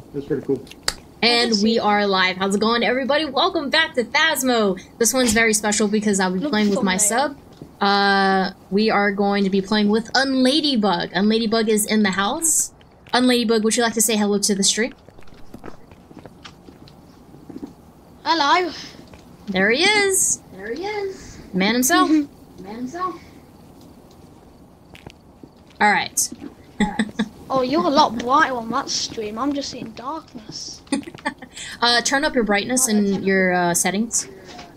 pretty cool. That's pretty cool. And we are live. How's it going, everybody? Welcome back to Phasmo. This one's very special because I'll be playing with my sub. Uh, we are going to be playing with Unladybug. Unladybug is in the house. Unladybug, would you like to say hello to the stream? Hello. There he is, There he is. man himself. Man himself. All right. Oh, you're a lot brighter on that stream. I'm just seeing darkness. Uh, turn up your brightness in your uh, settings.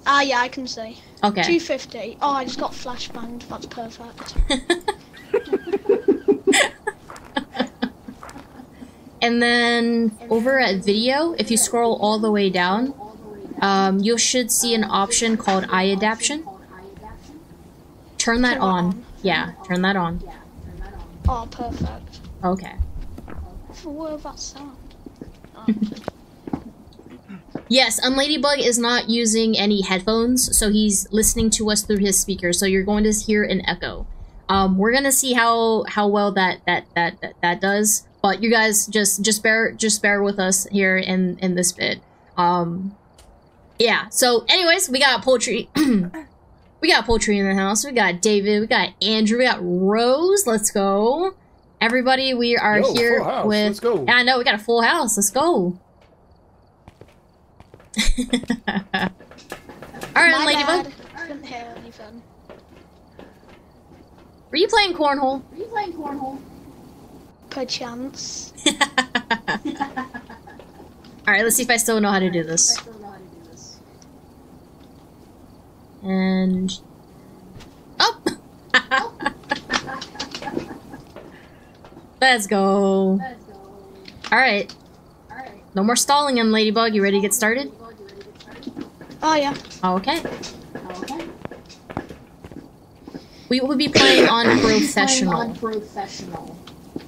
Ah, yeah, I can see. Okay. 250. Oh, I just got flashbanged. That's perfect. And then over at video, if you scroll all the way down, um, you should see an option called eye adaption. Turn that on. on. Yeah, turn that on. Oh, perfect. Okay. What that sound? Yes, Unladybug is not using any headphones, so he's listening to us through his speakers. So you're going to hear an echo. Um, we're gonna see how how well that that that that, that does. But you guys just just bear just bear with us here in in this bit. Um, yeah. So, anyways, we got poultry. we got poultry in the house. We got David. We got Andrew. We got Rose. Let's go. Everybody, we are Yo, here full house. with. Let's go. Yeah, I know we got a full house. Let's go. All right, My Ladybug. bad. Couldn't hear anything. Were you playing cornhole? Are you playing cornhole? Perchance. All right, let's see if I still know how to do this. And oh, let's go. All right, no more stalling, in Ladybug. You ready to get started? Oh, yeah. Okay. We will be playing on professional.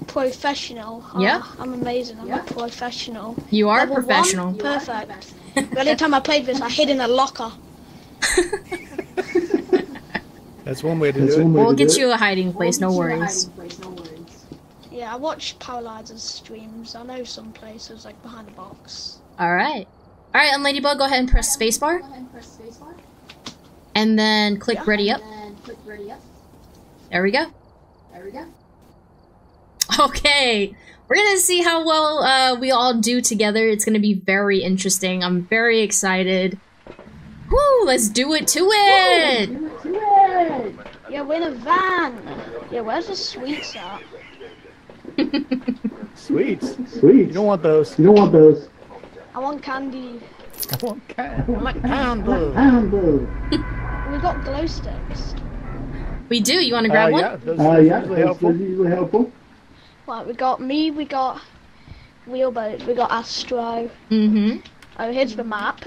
Professional. Oh, Yeah. I'm amazing. I'm a professional. You are Level one? professional. Perfect. The only time I played this, I hid in a locker. That's one way to That's do it. We'll get you a hiding place. No worries. Yeah, I watch Paralyzer's streams. I know some places, like behind the box. All right. All right, and Ladybug, go ahead and press spacebar, and then click Yeah. ready up. There we go. There we go. Okay, we're gonna see how well uh, we all do together. It's gonna be very interesting. I'm very excited. Woo! Let's do it to it. Yeah, we're in a van. Yeah, where's the sweets at? Sweets. Sweet. You don't want those. You don't want those. I want candy. I want candy. I like pound blue. Pound blue. We got glow sticks. We do. You want to Uh, grab yeah, one? those Uh, are yeah, usually that's, helpful. that's usually helpful. Right, we got me, we got wheelboats, we got Astro. Mm-hmm. Oh, here's the map.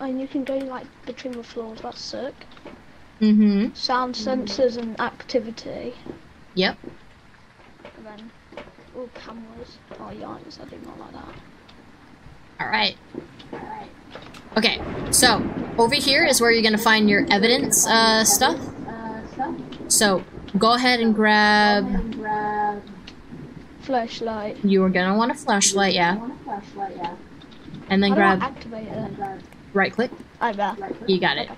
And you can go like between the floors, that's sick. Mm-hmm. Sound sensors and activity. Yep. Cameras. Oh, yikes, I do not like that. All right. Okay, so over here is where you're gonna find your evidence uh, stuff. So go ahead and grab. Flashlight. You are gonna want a flashlight, yeah, and then grab right click. I bet. You got it.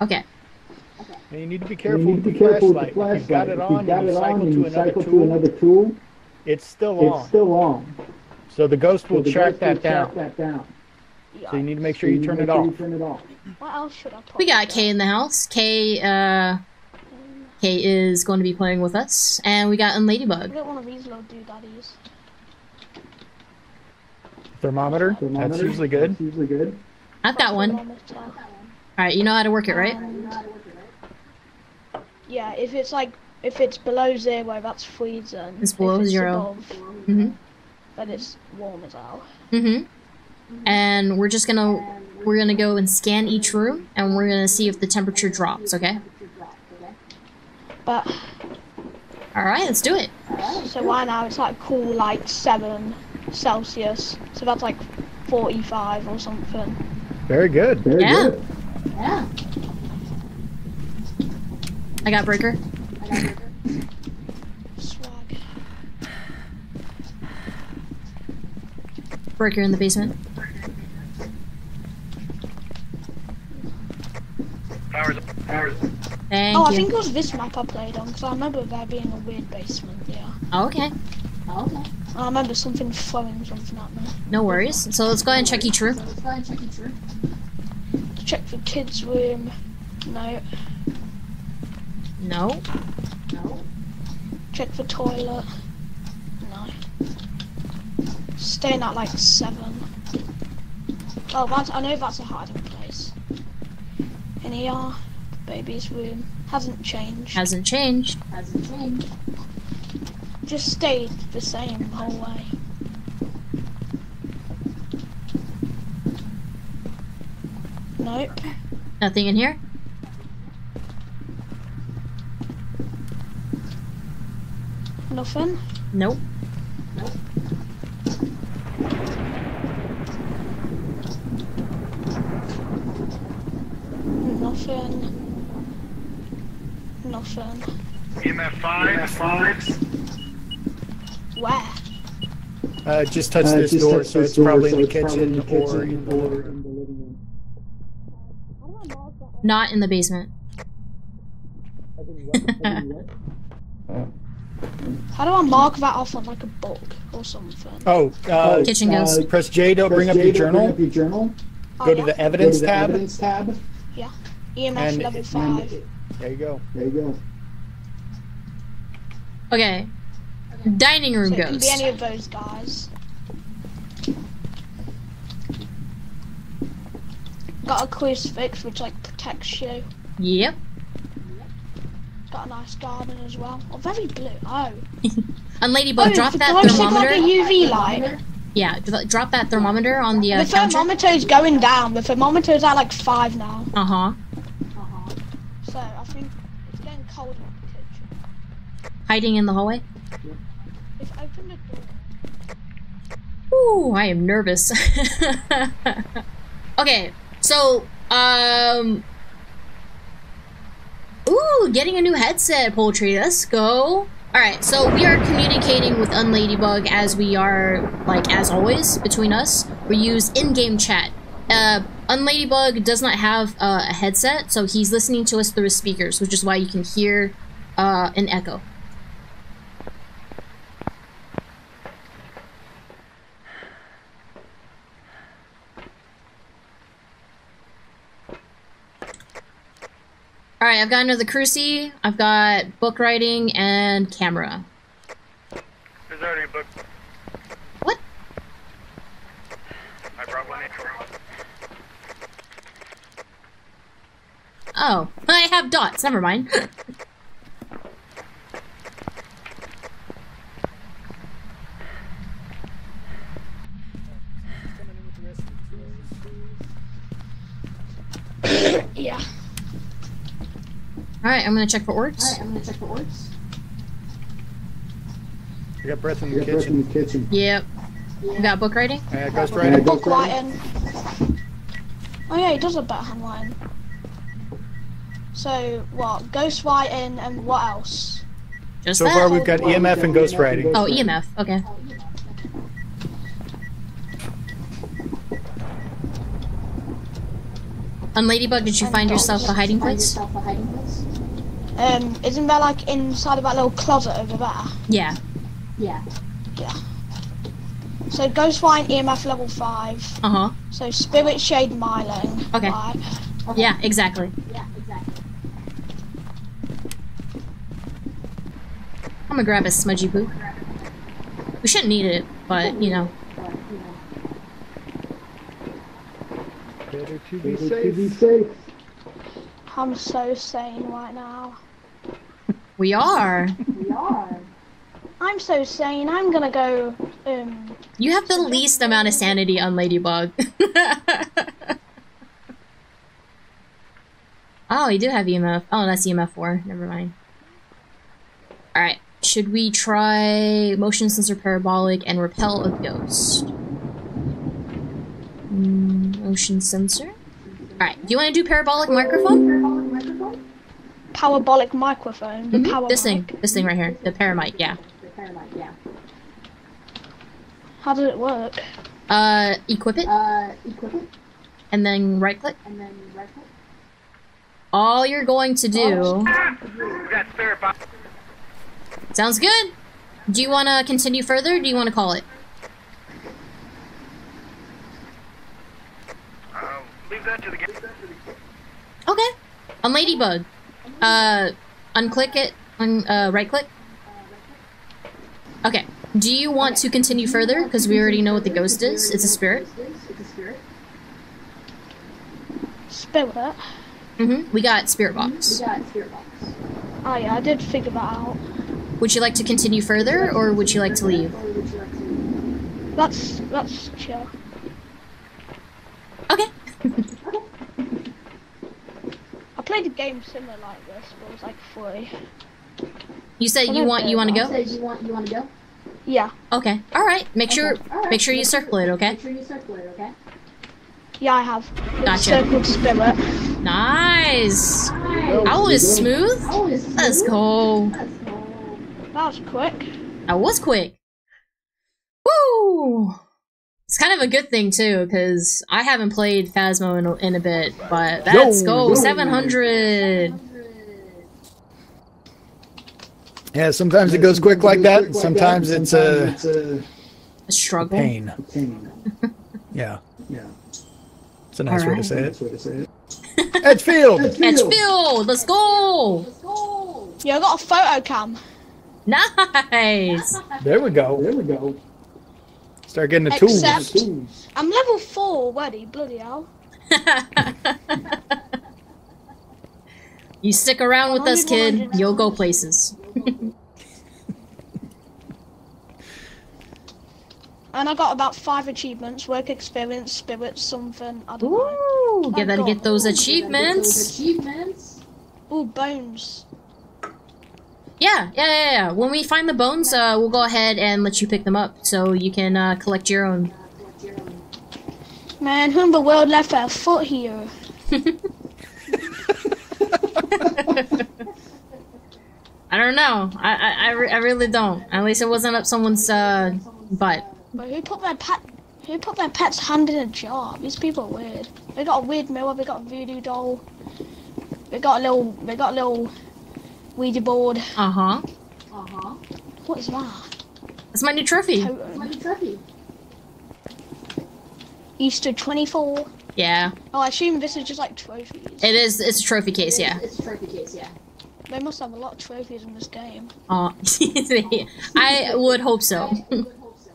Okay. And you need to be You careful need with to the be careful with the flashlight. If you've got it on you've got and you it on cycle and to you another cycle to tool, another tool, it's still on. it's still on. So the ghost will So the track ghost that will down. track that down. So you need to make So sure you turn make it sure you off. Turn it off. What else should I put? We got there? Kay in the house. Kay, uh, Kay is going to be playing with us, and we got I Unladybug. got one of these little doodaddies. Thermometer. Thermometer. That's usually good. That's usually good. I've got one. Thermometer. All right, you know how to work it, right? And- Yeah, if it's like if it's below zero, that's freezing. It's below if it's zero. Above, Mhm. then it's warm as hell. Mm-hmm. And we're just gonna we're gonna go and scan each room, and we're gonna see if the temperature drops. Okay. But All right, let's do it. so right now it's like cool, like seven Celsius. So that's like forty-five or something. Very good. Very Yeah. good. I got breaker. Swag. breaker in the basement. Powers, powers. Thank oh, I think it was this map I played on because I remember there being a weird basement. Yeah. Oh, okay. Oh, and I remember something throwing something at me. No worries. So let's go ahead and check each room. Check the kids' room. No. No. Check the toilet. No. Staying at like seven. Oh, that's, I know that's a hiding place. In here, baby's room Hasn't changed. hasn't changed. Hasn't changed. Just stayed the same the whole way. Nope. Nothing in here. Nothing. Nope. Nothing. Nothing. EMF 5. five. Where? Uh, just touch Uh, this just door, touch so this it's door, probably so in the it's kitchen, in the or kitchen in the or living room. in the living room. Not in the basement. How do I mark that off on like a book or something? Oh, uh, Kitchen goes. press J to bring up Press your J to journal. Bring up your journal. Oh, Go to yeah. the Go to evidence the tab. evidence tab. EMF and- level and- 5. There you go. There you go. Okay. Dining room So it can be any of those guys. Got a crucifix which like protects you. Yep. Got a nice garden as well. Oh, very blue. Oh. And Ladybug, oh, drop that sake, like a thermometer. UV light. Yeah, drop that thermometer on the uh, the counter. thermometer's going down. The thermometer's at like five now. Uh huh. Uh huh. So I think it's getting cold in the kitchen. Hiding in the hallway. If I open the door. Ooh, I am nervous. okay, so um, ooh, getting a new headset, poultry. Let's go. All right, so we are communicating with Unladybug as we are like as always between us. We use in-game chat. Uh, Unladybug does not have uh, a headset, so he's listening to us through his speakers, which is why you can hear uh, an echo. All right, I've got another cruci. I've got book writing and camera. There's already a book. What? I brought one in. Oh, I have dots. Never mind. Yeah. All right, I'm gonna check for orbs. I'm gonna got breath in the Get breath kitchen. in the kitchen. Yep. We got book writing. Uh, ghost writing. Book writing. Oh yeah, he does a better handwriting. So what? Ghost writing and what else? Just So that. far, we've got EMF and ghost writing. oh, EMF. Okay. On Ladybug, did you find yourself a hiding place? Um, isn't there like inside of that little closet over there? Yeah. Yeah. Yeah. So Ghost Writing EMF level 5. Uh huh. So Spirit Shade Myling. Okay. Right. Yeah, exactly. Yeah, exactly. I'm gonna grab a smudgy poo. We shouldn't need it, but you know. Better to Better to be safe. I'm so sane right now. We are. We are. I'm so sane. I'm gonna go. Um. You have the least amount of sanity on Ladybug. oh, you do have EMF. Oh, that's EMF 4. Never mind. Alright. Should we try motion sensor parabolic and repel a ghost? Mm, motion sensor? Alright. Do you want to do parabolic microphone? Parabolic microphone. The Mhm, power This mic. thing. This thing right here. The paramic, yeah. The paramic, yeah. How does it work? Uh, equip it, Uh, equip it, and then right click. and then right click. All you're going to do. We got. Sounds good. Do you want to continue further? Or do you want to call it? Um, leave that to the game. Okay. On Ladybug. Uh, unclick it. Un uh, right click. Okay. Do you want to continue further? Because we already know what the ghost is. It's a spirit. Spirit. Spirit. Mm-hmm. We got spirit box. We box. got spirit box. Oh yeah, I did figure that out. Would you like to continue further, or would you like to leave? Or would you like to? That's that's chill. Okay. I played a game similar like this, but it was like free. You said you want you want to go. Says you want you want to go. Yeah, Okay. All right. Make sure Okay. All right. make sure you circle it. Okay. Make sure you circle it, okay? yeah, I have. Gotcha. Circled spirit. Nice. That was smooth. Oh, it's Let's go. Let's go. That was quick. That was quick. Woo! It's kind of a good thing too, because I haven't played Phasmo in a, in a bit. But let's go, seven hundred. Yeah, sometimes it goes quick like that. Sometimes it's a A struggle. pain. Yeah. Yeah. It's a nice way to say it. That's what it says. Edgefield! Edgefield, let's go! Let's go. Yeah, I got a photo cam. Nice. There we go. There we go. Start getting the tools. Except- Tools. I'm level four already. Bloody hell. you stick around with us, kid. You'll go places. And I got about five achievements: work experience, spirit, something. I don't know. Ooh, you gotta get those Those achievements. achievements. Ooh, bones. Yeah, yeah, yeah, yeah. When we find the bones, uh, we'll go ahead and let you pick them up, so you can uh, collect your own. Collect your own. Man, who in the world left their foot here? I don't know. I I, I, re- I really don't. At least it wasn't up someone's uh, butt. But who put my pet? Who put their pet's hand in a jar? These people are weird. They got a weird mirror. They got a voodoo doll. They got a little. They got a little Ouija board. Uh huh. Uh huh. What is that? That's my new trophy. Totem. Money trophy. Easter 24. Yeah, Oh, I assume this is just like trophies. it is. It's a trophy case. Yeah. It's a trophy case. Yeah. They must have a lot of trophies in this game. I would hope so. I would hope so.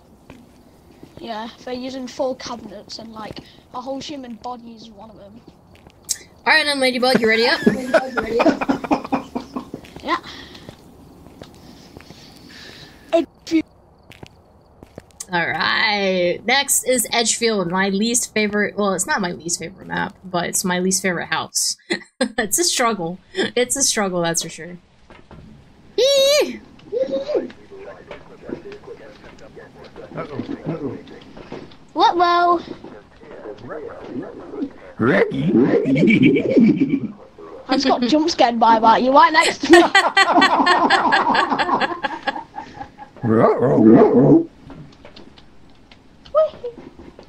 Yeah, they're using four cabinets and like a whole human body is one of them. All right, then, Ladybug, you ready up? Ladybug, you ready up? Yeah. All right. Next is Edgefield, my least favorite. Well, it's not my least favorite map, but it's my least favorite house. it's a struggle. It's a struggle, that's for sure. Eee! Uh-oh. What? Well, I just got jump scared by that. You're right next to me.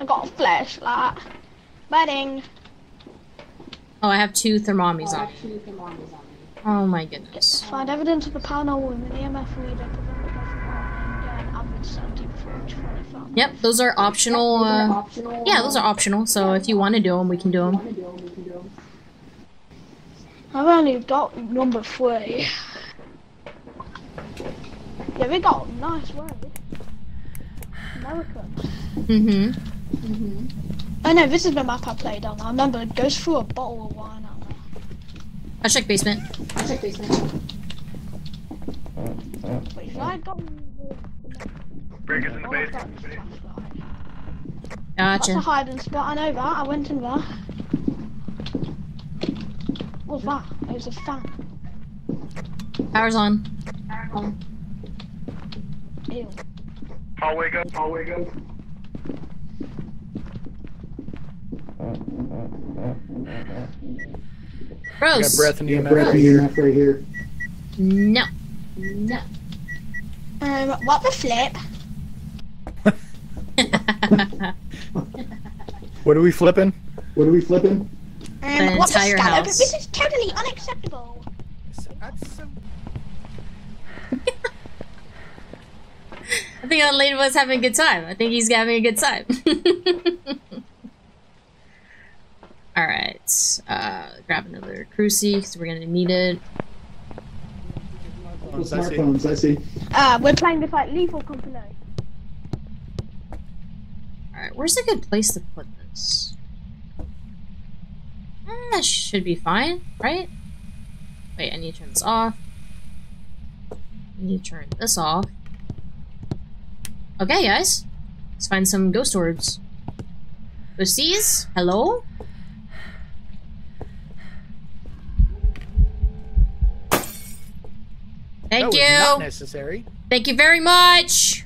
I got a flashlight. Batting. Oh, I have two thermometers on. Actually, come on, is on me. Oh my goodness. Find evidence of the paranormal in the EMF reader. Prevent the person from getting average 70 before 25. Yep, those are optional. Uh, optional. yeah, those are optional. So if you want to do them, we can do them. Want to do 'em, we can do 'em. I've only got number three. Yeah, we got a nice way. American. Mm-hmm. Oh no, this is the map I played on. I remember it goes through a bottle of wine out there. I'll check basement. I'll check basement. Wait, should I go? Breakers in the Oh, basement. Gotcha. That's a hiding spot. I know that. I went in there. What was that? It was a fan. Power's on. Um, Ew. Hallway go. Hallway go. Got Gross. breath in the breath in here. EMF right here. No. No. Um, what the flip? What are we flipping? What are we flipping? The Um, what's a entire scallop? house. This is totally unacceptable. I think that lady was having a good time. I think he's having a good time. All right, uh, grab another cruci because we're gonna need it. Smartphones, I see. Uh, we're playing this like lethal company. All right, where's a good place to put this? That should be fine, right? Wait, I need to turn this off. I need to turn this off. Okay, guys. Let's find some ghost orbs. Ghosties? Hello? Thank you. not necessary. Thank you very much.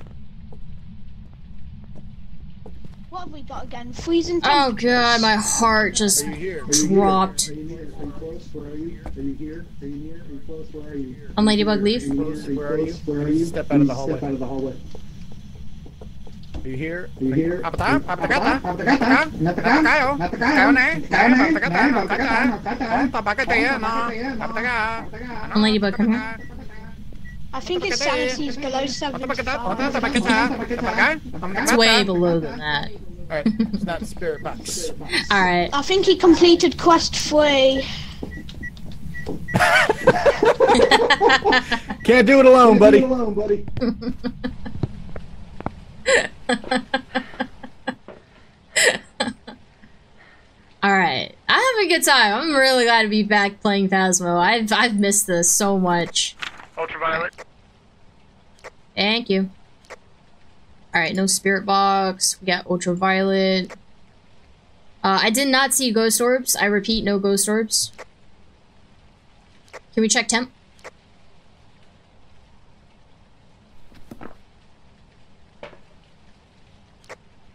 What have we got again? Freezing Oh god, my heart just Are you here? Are you here? dropped. Are you near? Are you close? Where are you? Are you here? Are you near? Are you close? Where are you? On Ladybug Are Leaf? you near? Close. Where are close? you? Where are you? Step out of the Please hallway. Step out of the hallway. Are you here? Are you here? Eh? Oh, Ladybug, come here. I think his sanity is below Oh, tabaka ta, oh, 75. tabaka ta. Tabaka? It's way below than that. Alright, it's not spirit box. Alright. I think he completed quest three. Can't do it alone, buddy. Leave it alone, buddy. Alright. I have a good time. I'm really glad to be back playing Phasmo. I've I've missed this so much. Ultraviolet. Thank you. Alright, no spirit box. We got ultraviolet. Uh, I did not see ghost orbs. I repeat, no ghost orbs. Can we check temp?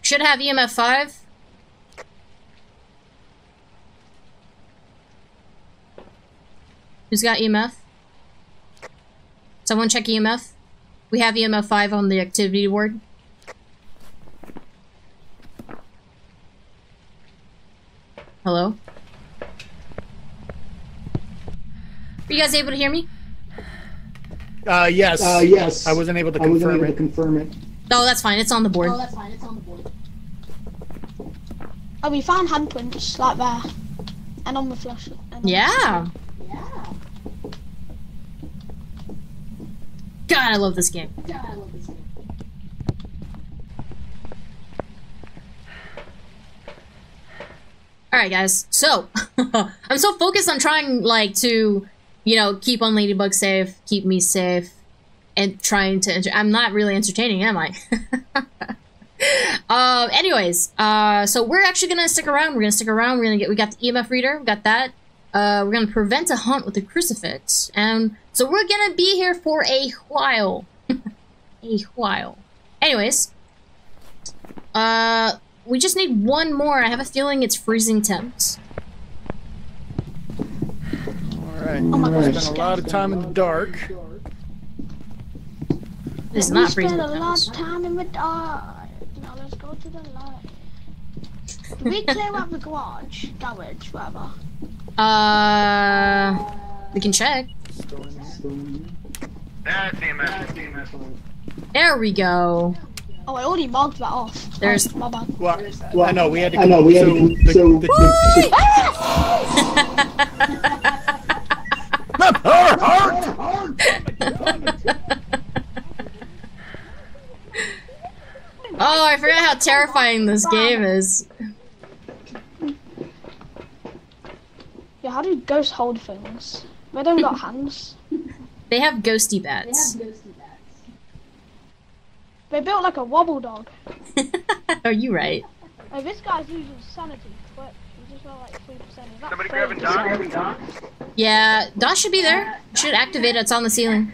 Should have EMF 5. Who's got EMF? Someone check EMF. We have EMF 5 on the activity board. Hello? Are you guys able to hear me? Uh, yes. Uh, yes. I wasn't able to I wasn't confirm able to it. confirm it. Oh, that's fine. It's on the board. Oh, that's fine. It's on the board. Oh, we found handprints like there, and on the flash. and on the- Yeah. Yeah. God, I love this game. God, I love this game. All right, guys. So I'm so focused on trying, like, to, you know, keep on Ladybug safe, keep me safe, and trying to. Enter- I'm not really entertaining, am I? um. Anyways, uh, so we're actually gonna stick around. We're gonna stick around. We're gonna get. We got the EMF reader. We got that. Uh, we're gonna prevent a hunt with the crucifix, and so we're gonna be here for a while. a while. Anyways, uh, we just need one more. I have a feeling it's freezing temps. Alright. Oh my god. Spent gosh. a lot of time in the dark. It's we not spent freezing a lot temps. of time in the dark. Now let's go to the light. Did we clear out the garage, garage, whatever. Uh, we can check. That's EMF. That's EMF. There we go. Oh, I already marked that off. There's- Oh, my bad. Well, I know we had to. I know, we had so to- the- so- the- Oh, I forgot how terrifying this game is. Yeah, how do ghosts hold things? They don't got hands. They have ghosty They bats. have ghosty bats. They built like a wobble dog. Are you right? Oh, this guy's losing sanity quick. He's just got like 3%. Is that Somebody fair? grabbing Doc? Yeah, Dosh should be there. Should activate it. It's on the ceiling.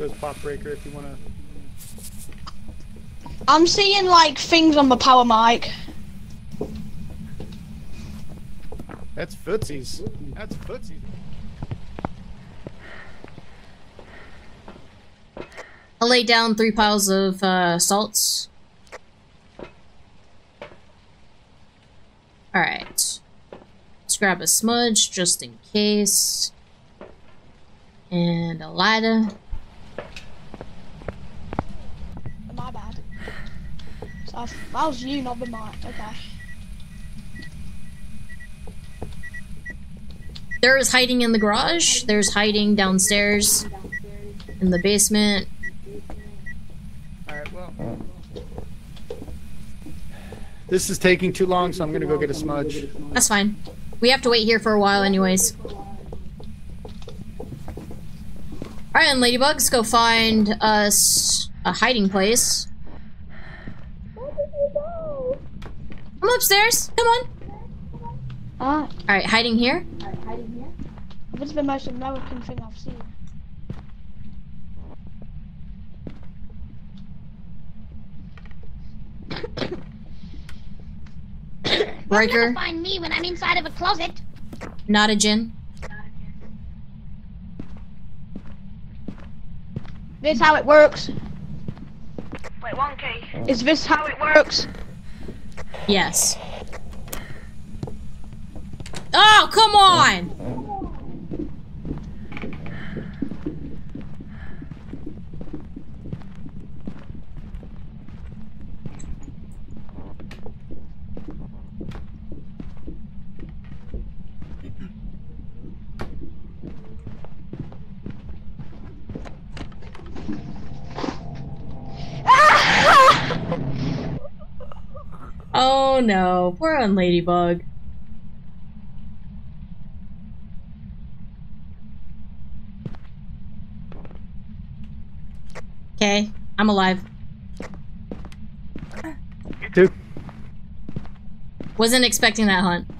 Goes pop breaker if you wanna. I'm seeing like things on the power mic. That's footsies. That's footsies. I'll lay down three piles of uh, salts. Alright. Let's grab a smudge just in case. And a lighter. My bad. So that was you, not the mic. Okay. There is hiding in the garage. There's hiding downstairs in the basement. Alright, well. This is taking too long, so I'm gonna go get a smudge. That's fine. We have to wait here for a while anyways. Alright, and ladybugs, go find us a hiding place. Come upstairs. Come on. Ah, Alright, hiding here. this is the most American thing I've seen. Riker, Find me when I'm inside of a closet. not a Jinn. This how it works. Wait, one key. Is this how it works? Yes. Oh, come on! Oh no, poor on Ladybug. Okay, I'm alive. Dude. Wasn't expecting that hunt.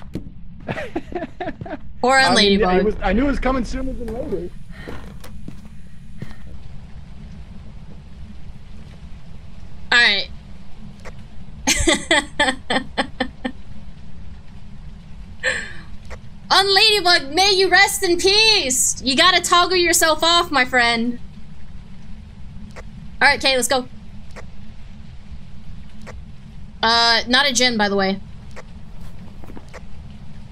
Poor on I mean, Ladybug. was- I knew it was coming sooner than later. Alright. On Ladybug, may you rest in peace! You gotta toggle yourself off, my friend. Alright, Kay, let's go. Uh, not a Jinn, by the way.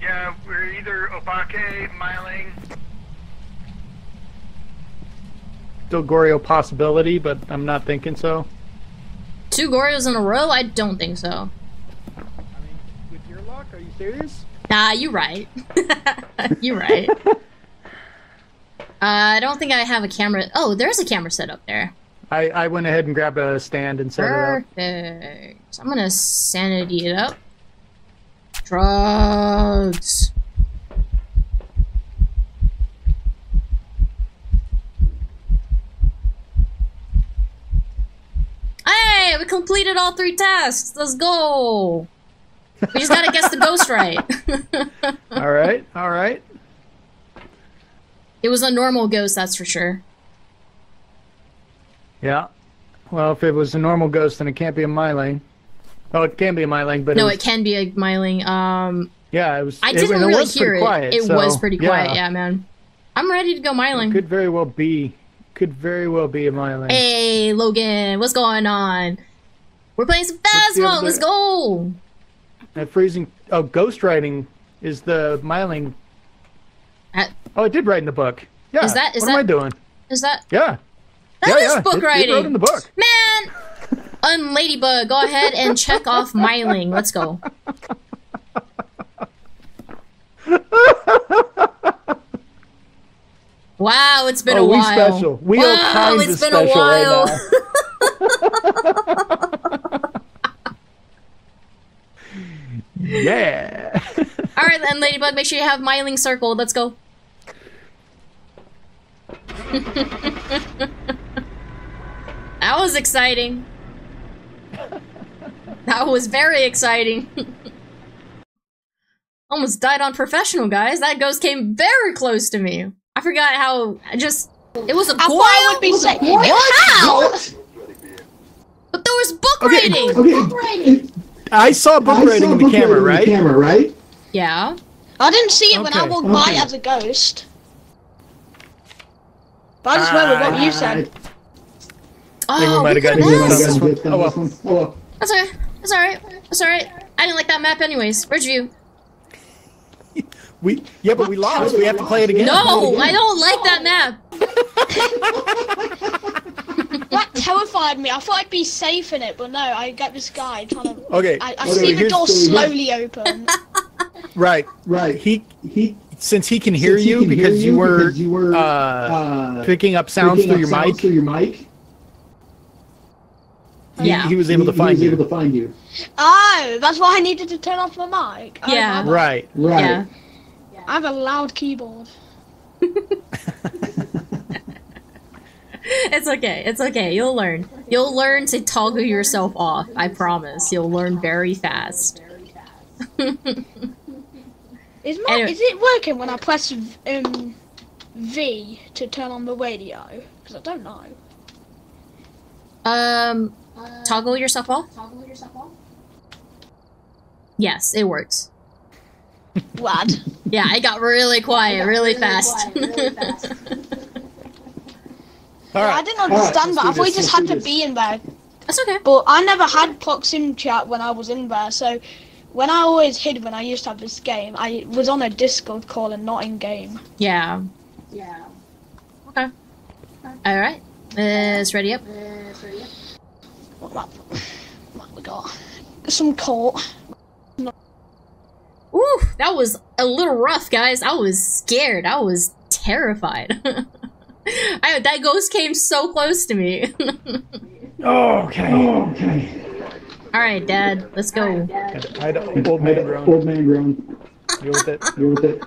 Yeah, we're either Obake, Myling. Still Goryo possibility, but I'm not thinking so. Two Goryos in a row? I don't think so. I mean, with your luck, are you serious? Nah, you're right. You're right. Uh, I don't think I have a camera. Oh, there's a camera set up there. I, I went ahead and grabbed a stand and set it up. Perfect. I'm gonna sanity it up. Drugs. Hey, we completed all three tasks. Let's go. We just gotta guess the ghost right. All right, all right. it was a normal ghost, that's for sure. Yeah. Well, if it was a normal ghost, then it can't be a Myling. Oh, it can be a Myling, but No, it, it can be a Myling. Um, yeah, it was. I didn't it really was hear it. Quiet, it so, was pretty quiet, yeah, man. I'm ready to go Myling. Could very well be. Could very well be a Myling. Hey, Logan, what's going on? We're playing some Phasmo. Let's go. That freezing. Oh, ghost writing is the Myling. Uh, Oh, it did write in the book. Yeah. Is that- is what am I that- doing? Is that Yeah. that yeah, is yeah. book it, writing? It wrote in the book. Man, un Ladybug, go ahead and check off Myling. Let's go. Wow, it's been oh, a we while. special. We wow, it's been a while. right. yeah. All right, then, Ladybug, make sure you have Myling circled. Let's go. that was exciting. That was very exciting. Almost died on professional, guys. That ghost came very close to me. I forgot how I just It was a I thought I would coil, be safe. How? but there was book Okay. reading. Okay. I saw book I writing saw in the book camera, writing in right? The camera, right? Yeah. I didn't see it when I Okay, walked by as a ghost. But I just went with what you said. I oh, think we Oh, might we have gotten could've hit on asked. this one. Oh well. one. Oh well. That's okay. That's alright. That's alright. I didn't like that map anyways. Ridgeview. We yeah, but we lost. We have to play it again. No, I don't like that map. That terrified me. I thought I'd be safe in it, but no, I get this guy trying to. Okay. I, I Okay, see the door so here's- slowly open. Right. Right. He He since he can hear he you can hear because you were because you were uh, uh, picking up sounds picking through up your sounds mic. Through your mic. he- Yeah. He was able to find he was you. able to find you. oh, that's why I needed to turn off my mic. Oh, Yeah. my- Right. Right. Yeah. I have a loud keyboard. It's okay. It's okay. You'll learn. You'll learn to toggle yourself off. I promise. You'll learn very fast. Is my, Anyway. is it working when I press um V to turn on the radio? Because I don't know. Um, toggle yourself off. Toggle yourself off. Yes, it works. Lad. Yeah, I got really quiet, really fast. quiet, really fast. All I didn't understand let's that. I do thought you just had do to be in there. That's okay. But I never had Proxim chat when I was in there, so when I always hid when I used to have this game, I was on a Discord call and not in game. Yeah. Yeah. Okay. All right. Uh, it's ready up. Uh, so yeah. What map? What we got? Some court. Ooh, that was a little rough, guys. I was scared. I was terrified. I, that ghost came so close to me. Oh, okay. Okay. All right, Dad, let's go. I had an old man groan. Old man grown. Deal with it. Deal with it.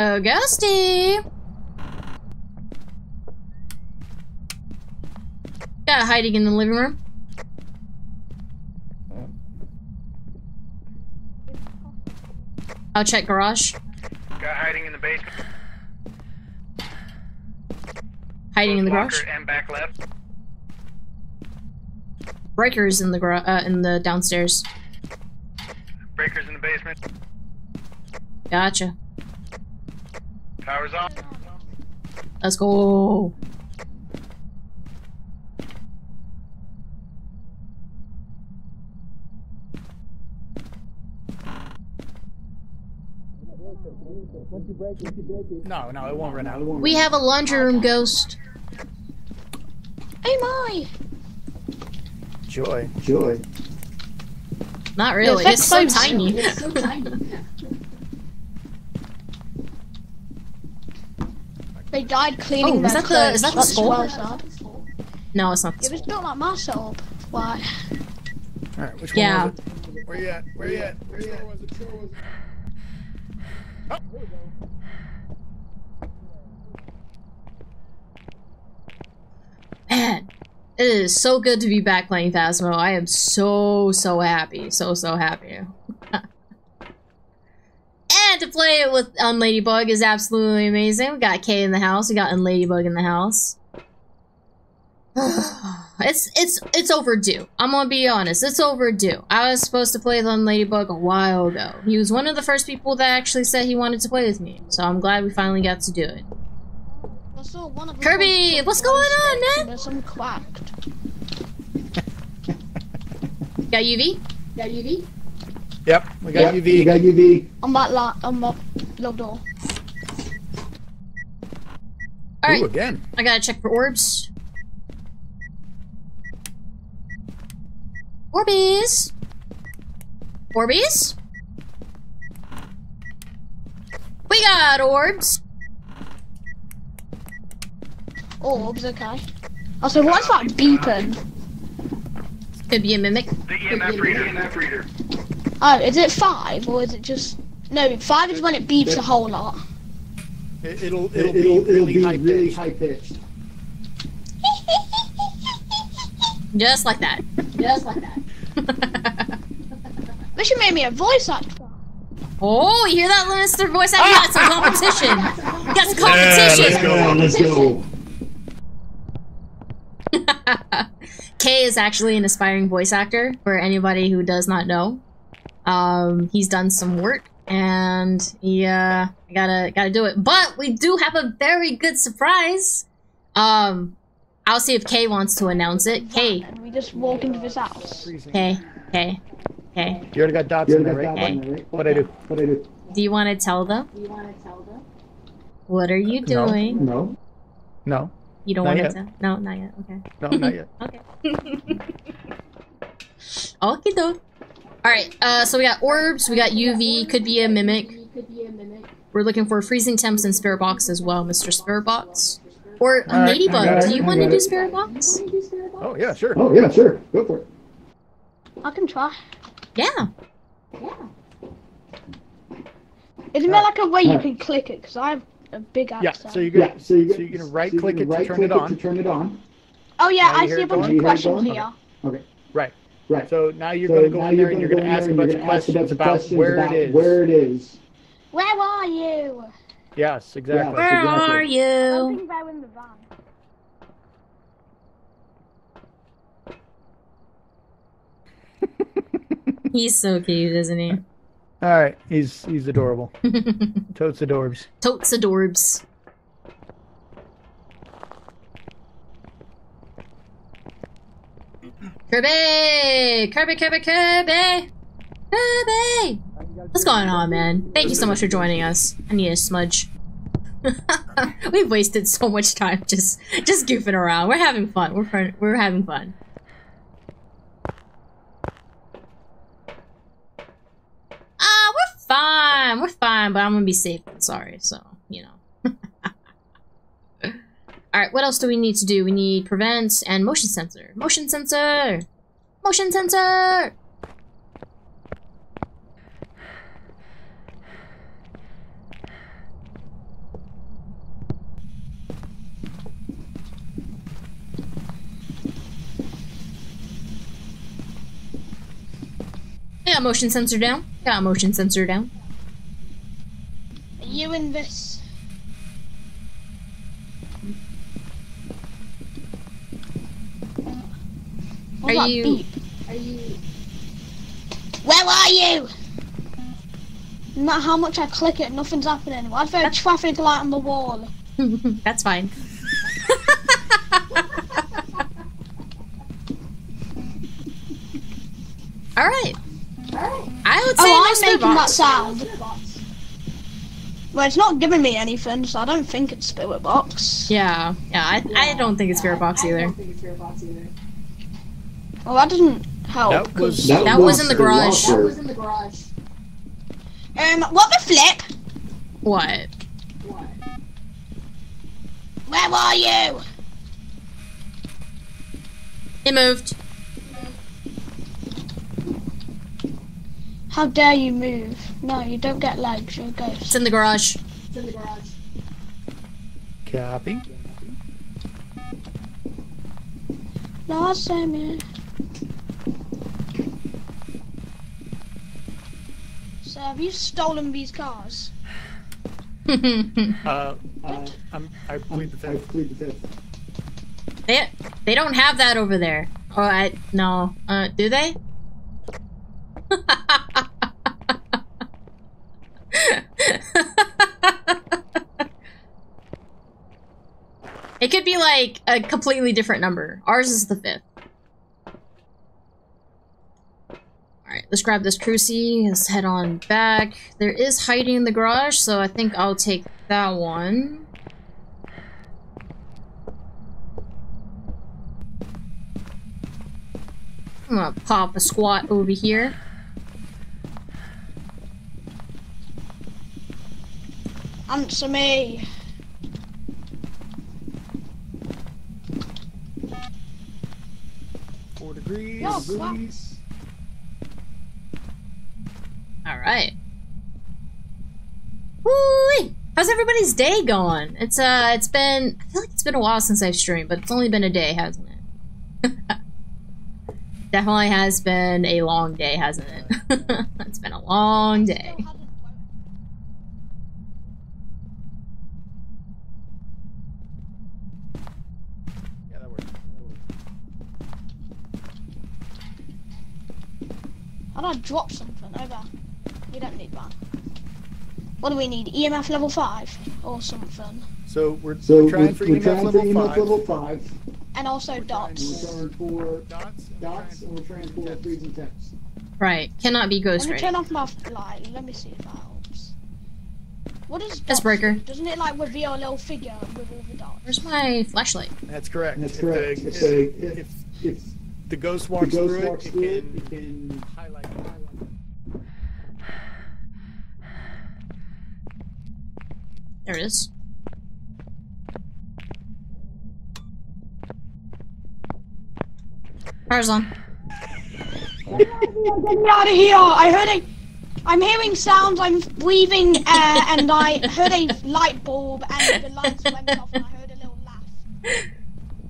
Oh, Ghosty! Got hiding in the living room. I'll check garage. Guy hiding in the basement. Hiding in the garage. and back left. Breakers in the gar- uh, in the downstairs. Breakers in the basement. Gotcha. Power's on. Let's go. No, no, it won't run out. We have a laundry room ghost. Oh my! Joy. Joy. Not really. Yeah, It's so that's close. tiny. It's so tiny. They died cleaning Oh, their is that the- clothes. is that the That's skull? well. No, it's not. It was built like my setup. Why? All right, which Yeah. one was it? Where you at? Where you at? Where you at? Where was it? Where was it? Oh. Man, it is so good to be back playing Phasmo. I am so, so happy. So, so happy. and to play it with um, Unladybug is absolutely amazing. We got Kay in the house. We got Unladybug in the house. it's it's it's overdue. I'm gonna be honest. It's overdue. I was supposed to play with Unladybug a while ago. He was one of the first people that actually said he wanted to play with me. So I'm glad we finally got to do it. One of Kirby, what's going on, man? and There's some. Got UV? Got UV? Yep, we got Yep, UV. You got UV. On that la- on that little door. All right. Ooh, again. I gotta check for orbs. Orbies! Orbies? We got orbs! Orbs, okay. I said, what's that beeping? Could be a mimic. The EMF reader. EMF reader. Oh, is it five or is it just? No, five is when it beeps a whole lot. It, it'll It'll, it'll, it'll, be really be high really high pitched. Just like that. Just like that. They should make me a voice actor. Oh, you hear that, Mr. Voice Actor? You got some competition. You got some competition. Yeah, let's go. Kay is actually an aspiring voice actor. For anybody who does not know, um, he's done some work, and yeah, I gotta gotta do it. But we do have a very good surprise. Um, I'll see if Kay wants to announce it. Kay, we just walk into this house. Kay, Kay, Kay. You already got dots You in there, right? got that one, right? What I do? What I do? Do you want to tell them? Do you want to tell them? What are you doing? No. No, You don't Not want to tell? No, not yet. Okay. no, not yet. Okay. okay, though. Alright, uh, so we got orbs, we got UV, could be a mimic. Could be a mimic. We're looking for freezing temps and spirit box as well, Mr. Spirit Box. Or a Alright, ladybug. got Do you want to do it. spirit box? Can you do spirit box? Oh yeah, sure. Oh yeah, sure. Go for it. I can try. Yeah. Yeah. Isn't there like a way you can click it? Because I have a big Yeah. So you Yeah. can So you so you can right click it to right turn click it on. to turn it on. oh yeah, Now I see it a bunch going? Of questions here. Okay. right. Right. So now you're So gonna go now in there you're and you're gonna gonna ask a in bunch of and you're gonna ask a questions about questions where about it is. Where it is. Where are you? Yes, exactly. Where exactly. are I you? think they're in the van. He's so cute, isn't he? All right, he's he's adorable. Totes adorbs. Totes adorbs. Kirby! Kirby, Kirby, Kirby! Kirby! What's going on, man? Thank you so much for joining us. I need a smudge. We've wasted so much time just just goofing around. We're having fun. We're fun. We're having fun. Ah, we're fine. We're fine, but I'm gonna be safe sorry. So you know. All right. What else do we need to do? We need prevent and motion sensor. Motion sensor. Motion sensor. Got motion sensor down. Got motion sensor down. Are you in this? What's Are you- beep? Are you? Where are you? No matter how much I click it, nothing's happening. Why is there a traffic light on the wall? That's fine. All right. I would say Oh, no I'm spirit making that sound. Well, it's not giving me anything, so I don't think it's Spirit Box. Yeah, yeah. I, I don't think it's spirit box I either. don't think it's spirit box either. Well, that doesn't help. That 'cause- was That was in the garage. That was in the garage. Um, what the flip? What? What? Where are you? It moved. How dare you move? No, you don't get legs, you're a It's ghost. in the garage. It's in the garage. copy. Last time, yeah. So, have you stolen these cars? Uh, uh, I'm, I plead the I fifth. plead the fifth. they they don't have that over there. Oh, I no. Uh, do they? it could be like a completely different number. Ours is the fifth. Alright, let's grab this cruci. Let's head on back. There is hiding in the garage, so I think I'll take that one. I'm gonna pop a squat over here. Answer me. Four degrees. Yo, Please. Alright. Woo! How's everybody's day going? It's uh, it's been. I feel like it's been a while since I've streamed, but it's only been a day, hasn't it? Definitely has been a long day, hasn't it? it's been a long day. Still hasn't- Yeah, that works. How do I drop something over? We don't need that. What do we need? EMF level 5 or something? So we're, So we're trying for we're EMF trying level EMF five. level five. And also dots. we're trying for Dots. dots, and we're trying for freezing temps. Right, cannot be Let ghost me right. turn off my light. Let me see if that helps. What is dots breaker. do? Doesn't it like reveal a little figure with all the dots? Where's my flashlight? That's correct. That's If correct. the- If if, if If the ghost the walks ghost through it, walks it through it, can it can highlight. There it is. Power's on. Get me out of here! I heard a. I'm hearing sounds. I'm breathing air, uh, and I heard a light bulb, and the lights went off, and I heard a little laugh.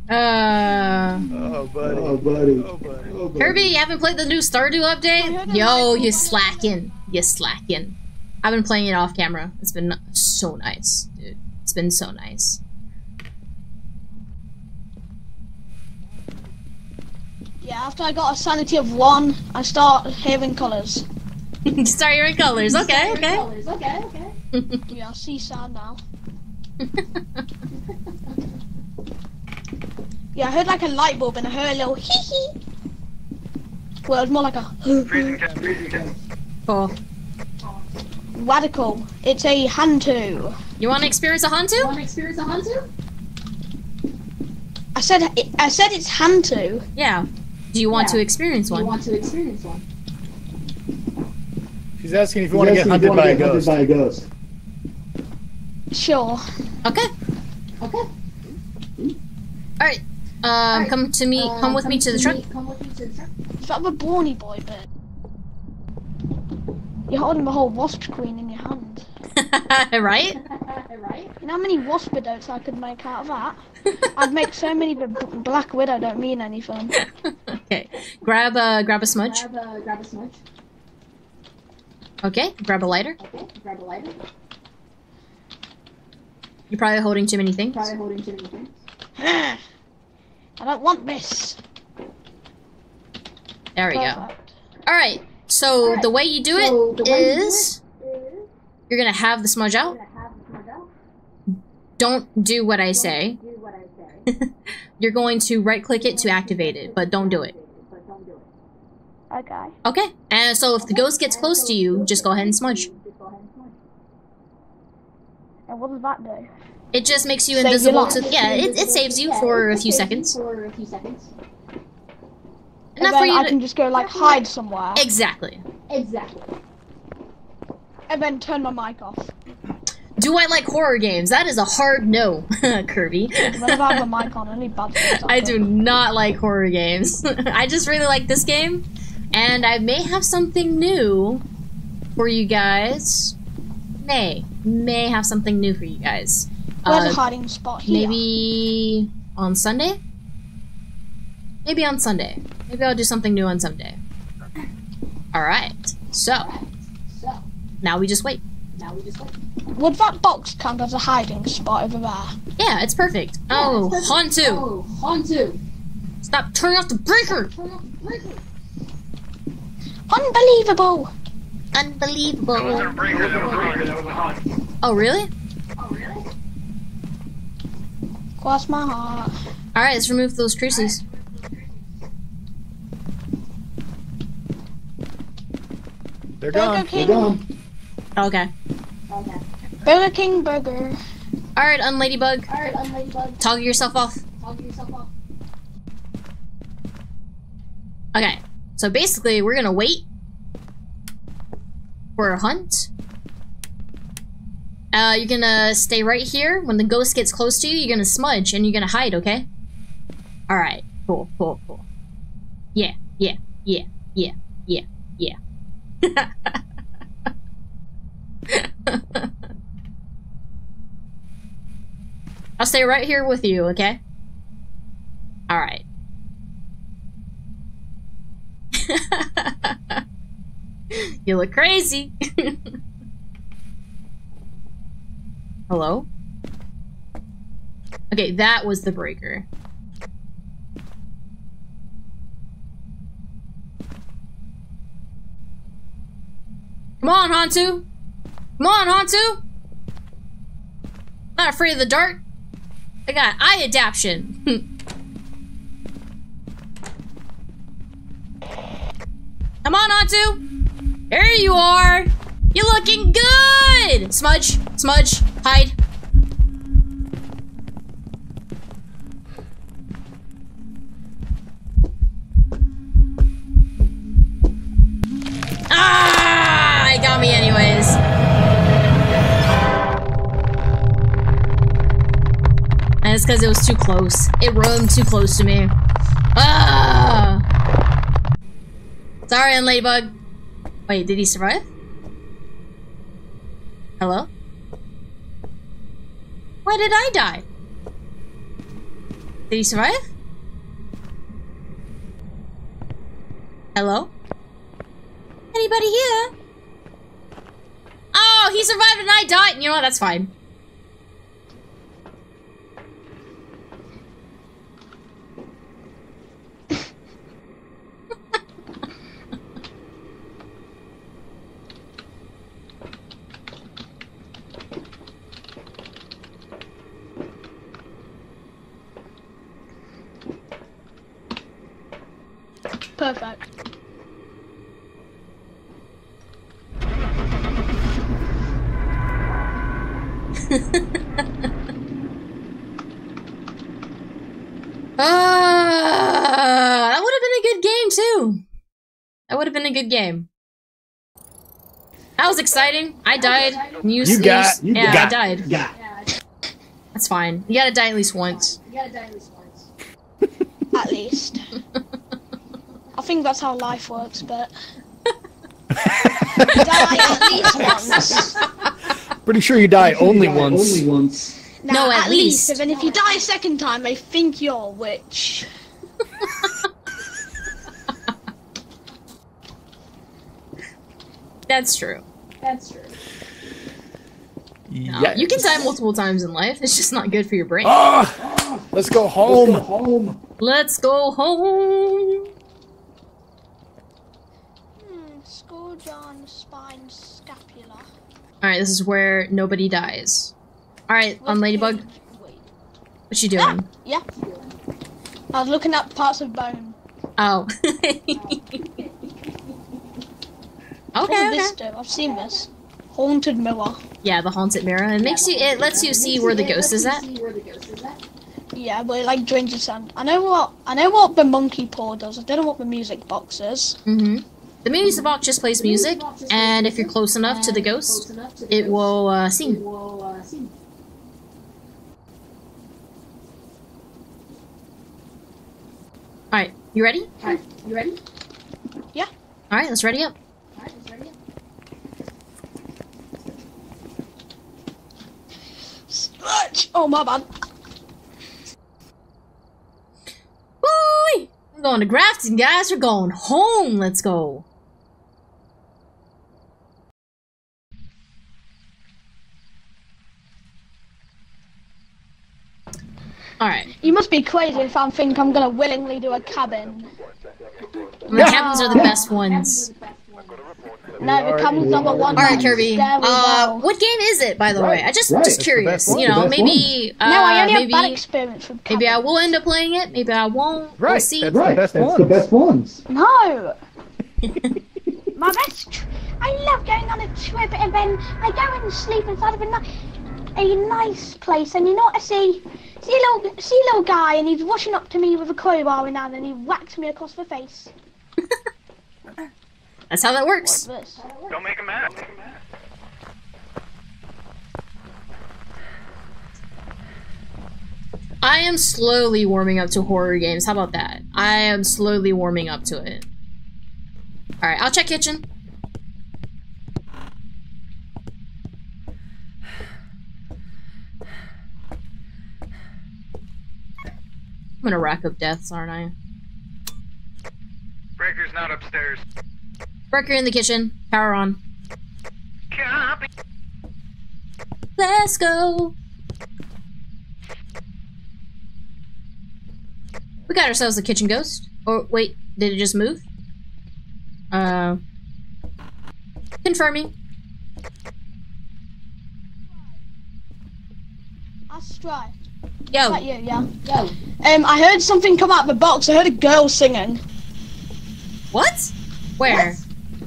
Uh, Oh, buddy. Oh, buddy. Oh, buddy. Oh, buddy. Kirby, you haven't played the new Stardew update? Yo, you slacking. You slacking. I've been playing it off camera. It's been so nice, dude. It's been so nice. Yeah, after I got a sanity of one, I start hearing colours. Start your colors. Okay, okay. Colors. Okay, okay. Yeah, I see sound now. Yeah, I heard like a light bulb, and I heard a little hee hee. Well, it was more like a Freezing temps. Freezing cool. radical. It's a Hantu. You want to experience a Hantu? You Want to experience a Hantu? I said I said it's Hantu. Yeah. Do you want Yeah. to experience one? Do You want to experience one? She's asking if you want to get if hunted wanna by a hunted ghost. by a ghost. Sure. Okay. Okay. Alright. Um, come to me. Uh, come with me to the truck. Come with me to the truck. Is that the brawny boy bit? You're holding the whole wasp queen in your hand. right? right? You know how many wasp waspidotes I could make out of that? I'd make so many, but Black Widow don't mean anything. okay. Grab a grab a smudge. Grab a grab a smudge. Okay. Grab a lighter. Okay. Grab a lighter. You're probably holding too many things. Probably holding too many things. I don't want this. There we go. All right. So Alright, the way you do so it the you do is Is you're gonna have the smudge out. have the smudge. Don't do what I say. What I say. You're going to right click it to activate it, but don't do it. But don't do it. Okay. Okay. And so if the ghost gets close to you, just go ahead and smudge. Just go ahead and smudge. And what does that do? It just makes you Save invisible to yeah. It, it saves you Yeah, for a few seconds. For a few seconds. And Enough for then you I to can just go like hide somewhere, exactly. Exactly. and then turn my mic off. Do I like horror games? That is a hard no, Kirby. I have a mic on, only bad things I happen. do not like horror games. I just really like this game, and I may have something new for you guys. May may have something new for you guys. Where's Uh, a hiding spot here? maybe on Sunday. Maybe on Sunday. Maybe I'll do something new on Sunday. All right. So So now we just wait. now we just wait. Would that box count as a hiding spot over there? Yeah, it's perfect. Oh, it's Hantu! Oh, Hantu. Stop turning off the breaker! Turn off the breaker. Unbelievable! That wasn't a Unbelievable. breaker, that was a breaker, that was a hunt. Oh, really? Oh, really? Cross my heart. All right, let's remove those creases. They're Burger gone. They're gone. Okay. Okay. Burger King burger. All right, unladybug, Alright, unladybug. toggle yourself off. Toggle yourself off. Okay, so basically, we're gonna wait for a hunt. Uh, you're gonna stay right here. When the ghost gets close to you, you're gonna smudge and you're gonna hide, okay? Alright, cool, cool, cool. Yeah, yeah, yeah, yeah, yeah, yeah. I'll stay right here with you, okay? Alright. you look crazy. Hello? Okay, that was the breaker. Come on, Hantu! Come on, Hantu! Not afraid of the dark. I got eye adaption. Come on, Hantu! There you are! You're looking good! Smudge, smudge, hide. Ah! It got me anyways. And it's because it was too close. It roamed too close to me. Ah! Sorry, Ladybug. Wait, did he survive? Hello? Why did I die? Did he survive? Hello? Anybody here? Oh, he survived and I died. You know what? That's fine. Perfect. Ah, that would have been a good game too. That would have been a good game. That was exciting. I died. and You, You got- you yeah, I died. Yeah. That's fine. You gotta die at least once. You gotta die at least once. At least. I think that's how life works, but. Die at least once. Pretty sure you die only once. Only once. Now, No, at at, least. least. And then if you die a second time, they think you're a witch. That's true. That's true. No, Yes. You can die multiple times in life. It's just not good for your brain. Ah! Let's go home. Let's go home. Let's go home. Hmm, Scourge on spine scapula. All right, this is where nobody dies. All right, on Ladybug, Wait. what you doing? Yeah. I was looking up parts of bone. Oh. What okay, did okay. I've seen this. Haunted mirror. Yeah, the haunted mirror. It makes you. It lets you see where the ghost is at. See where the ghost is at. Yeah, but it like drains your sound. I know what I know what the monkey paw does. I don't know what the music box is. Mm-hmm. The music box just plays music, and if you're close enough to the ghost, Close enough to the it will uh, sing. will uh, sing. All right, you ready? Alright, you ready? Yeah. All right, let's ready up. Alright, let's ready? Stretch! Oh my bad. Woo! We're going to Grafton, guys. We're going home. Let's go. All right. You must be crazy if I think I'm gonna willingly do a cabin. The cabins are the best ones. No, the cabins are the one. All right, Kirby. Uh, well. what game is it, by the way? I just right. just curious. one. You know, maybe uh, no, I only maybe have bad experience with cabins. maybe I will end up playing it. Maybe I won't. We'll Right, see. that's- Right, best that's ones. the best ones. No. My best. Tr- I love going on a trip and then I go and sleep inside of a, ni- a nice place and you know what I see? See a little, see little guy and he's rushing up to me with a crowbar in hand and he whacks me across the face. That's how that What's works. this? Don't make him mad. I am slowly warming up to horror games. How about that? I am slowly warming up to it. All right, I'll check kitchen. I'm gonna rack up deaths, aren't I? Breaker's not upstairs. Breaker in the kitchen. Power on. Copy. Let's go. We got ourselves a kitchen ghost. Or wait, did it just move? Uh, confirming. Astray. Yo, that you? Yeah. Yeah. Um, I heard something come out of the box. I heard a girl singing. what? Where?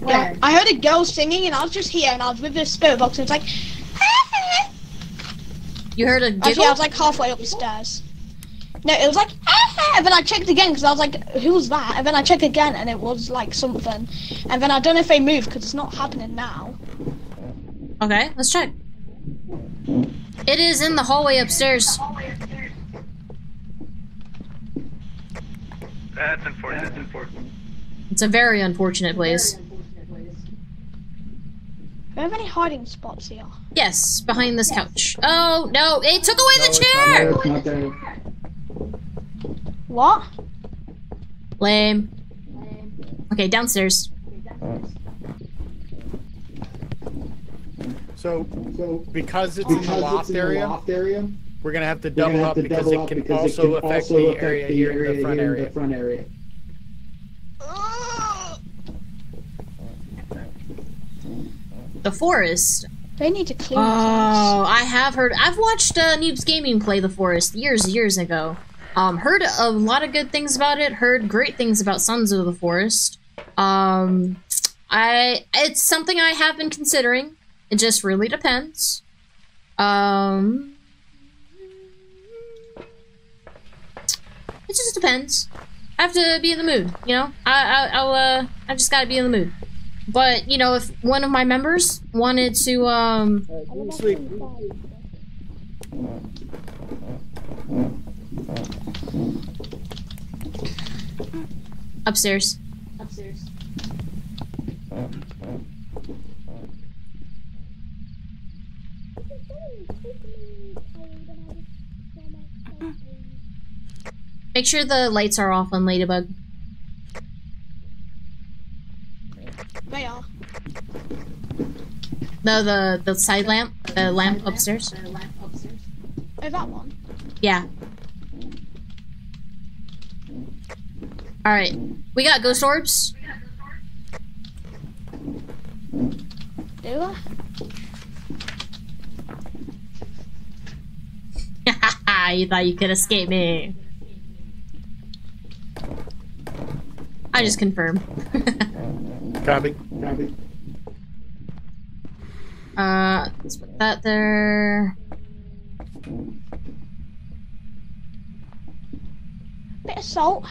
Yeah. I heard a girl singing, and I was just here, and I was with the spirit box, and it's like. You heard a Actually, giggle? I was like halfway up the stairs. No, it was like, and then I checked again because I was like, who's that? And then I checked again, and it was like something. And then I don't know if they moved because it's not happening now. Okay, let's check. It is in the hallway upstairs. That's unfortunate. That's unfortunate. It's a very unfortunate place. Do we have any hiding spots here? Yes, behind this couch. Oh, no, it took away the chair! it's not there. What? Lame. Okay, downstairs. So, So because it's in because the it's loft in the area, loft area, we're gonna have to we're double gonna up to because double it up can because also it can affect also the affect area the here, area the front here in area. the front area. The forest. They need to clean Oh, I have heard. I've watched uh, Noobs Gaming play The Forest years, years ago. Um, heard a lot of good things about it. Heard great things about Sons of the Forest. Um, I it's something I have been considering. It just really depends. Um, it just depends. I have to be in the mood, you know. I I I'll, uh I just gotta be in the mood. But you know, if one of my members wanted to um upstairs. Upstairs. Make sure the lights are off on Ladybug. They are. The the the side lamp, the lamp upstairs. The lamp upstairs. Oh, that one. Yeah. All right, we got ghost orbs. Do I? you thought you could escape me. I just confirmed. Copy. Copy. uh, let's put that there. Bit of salt.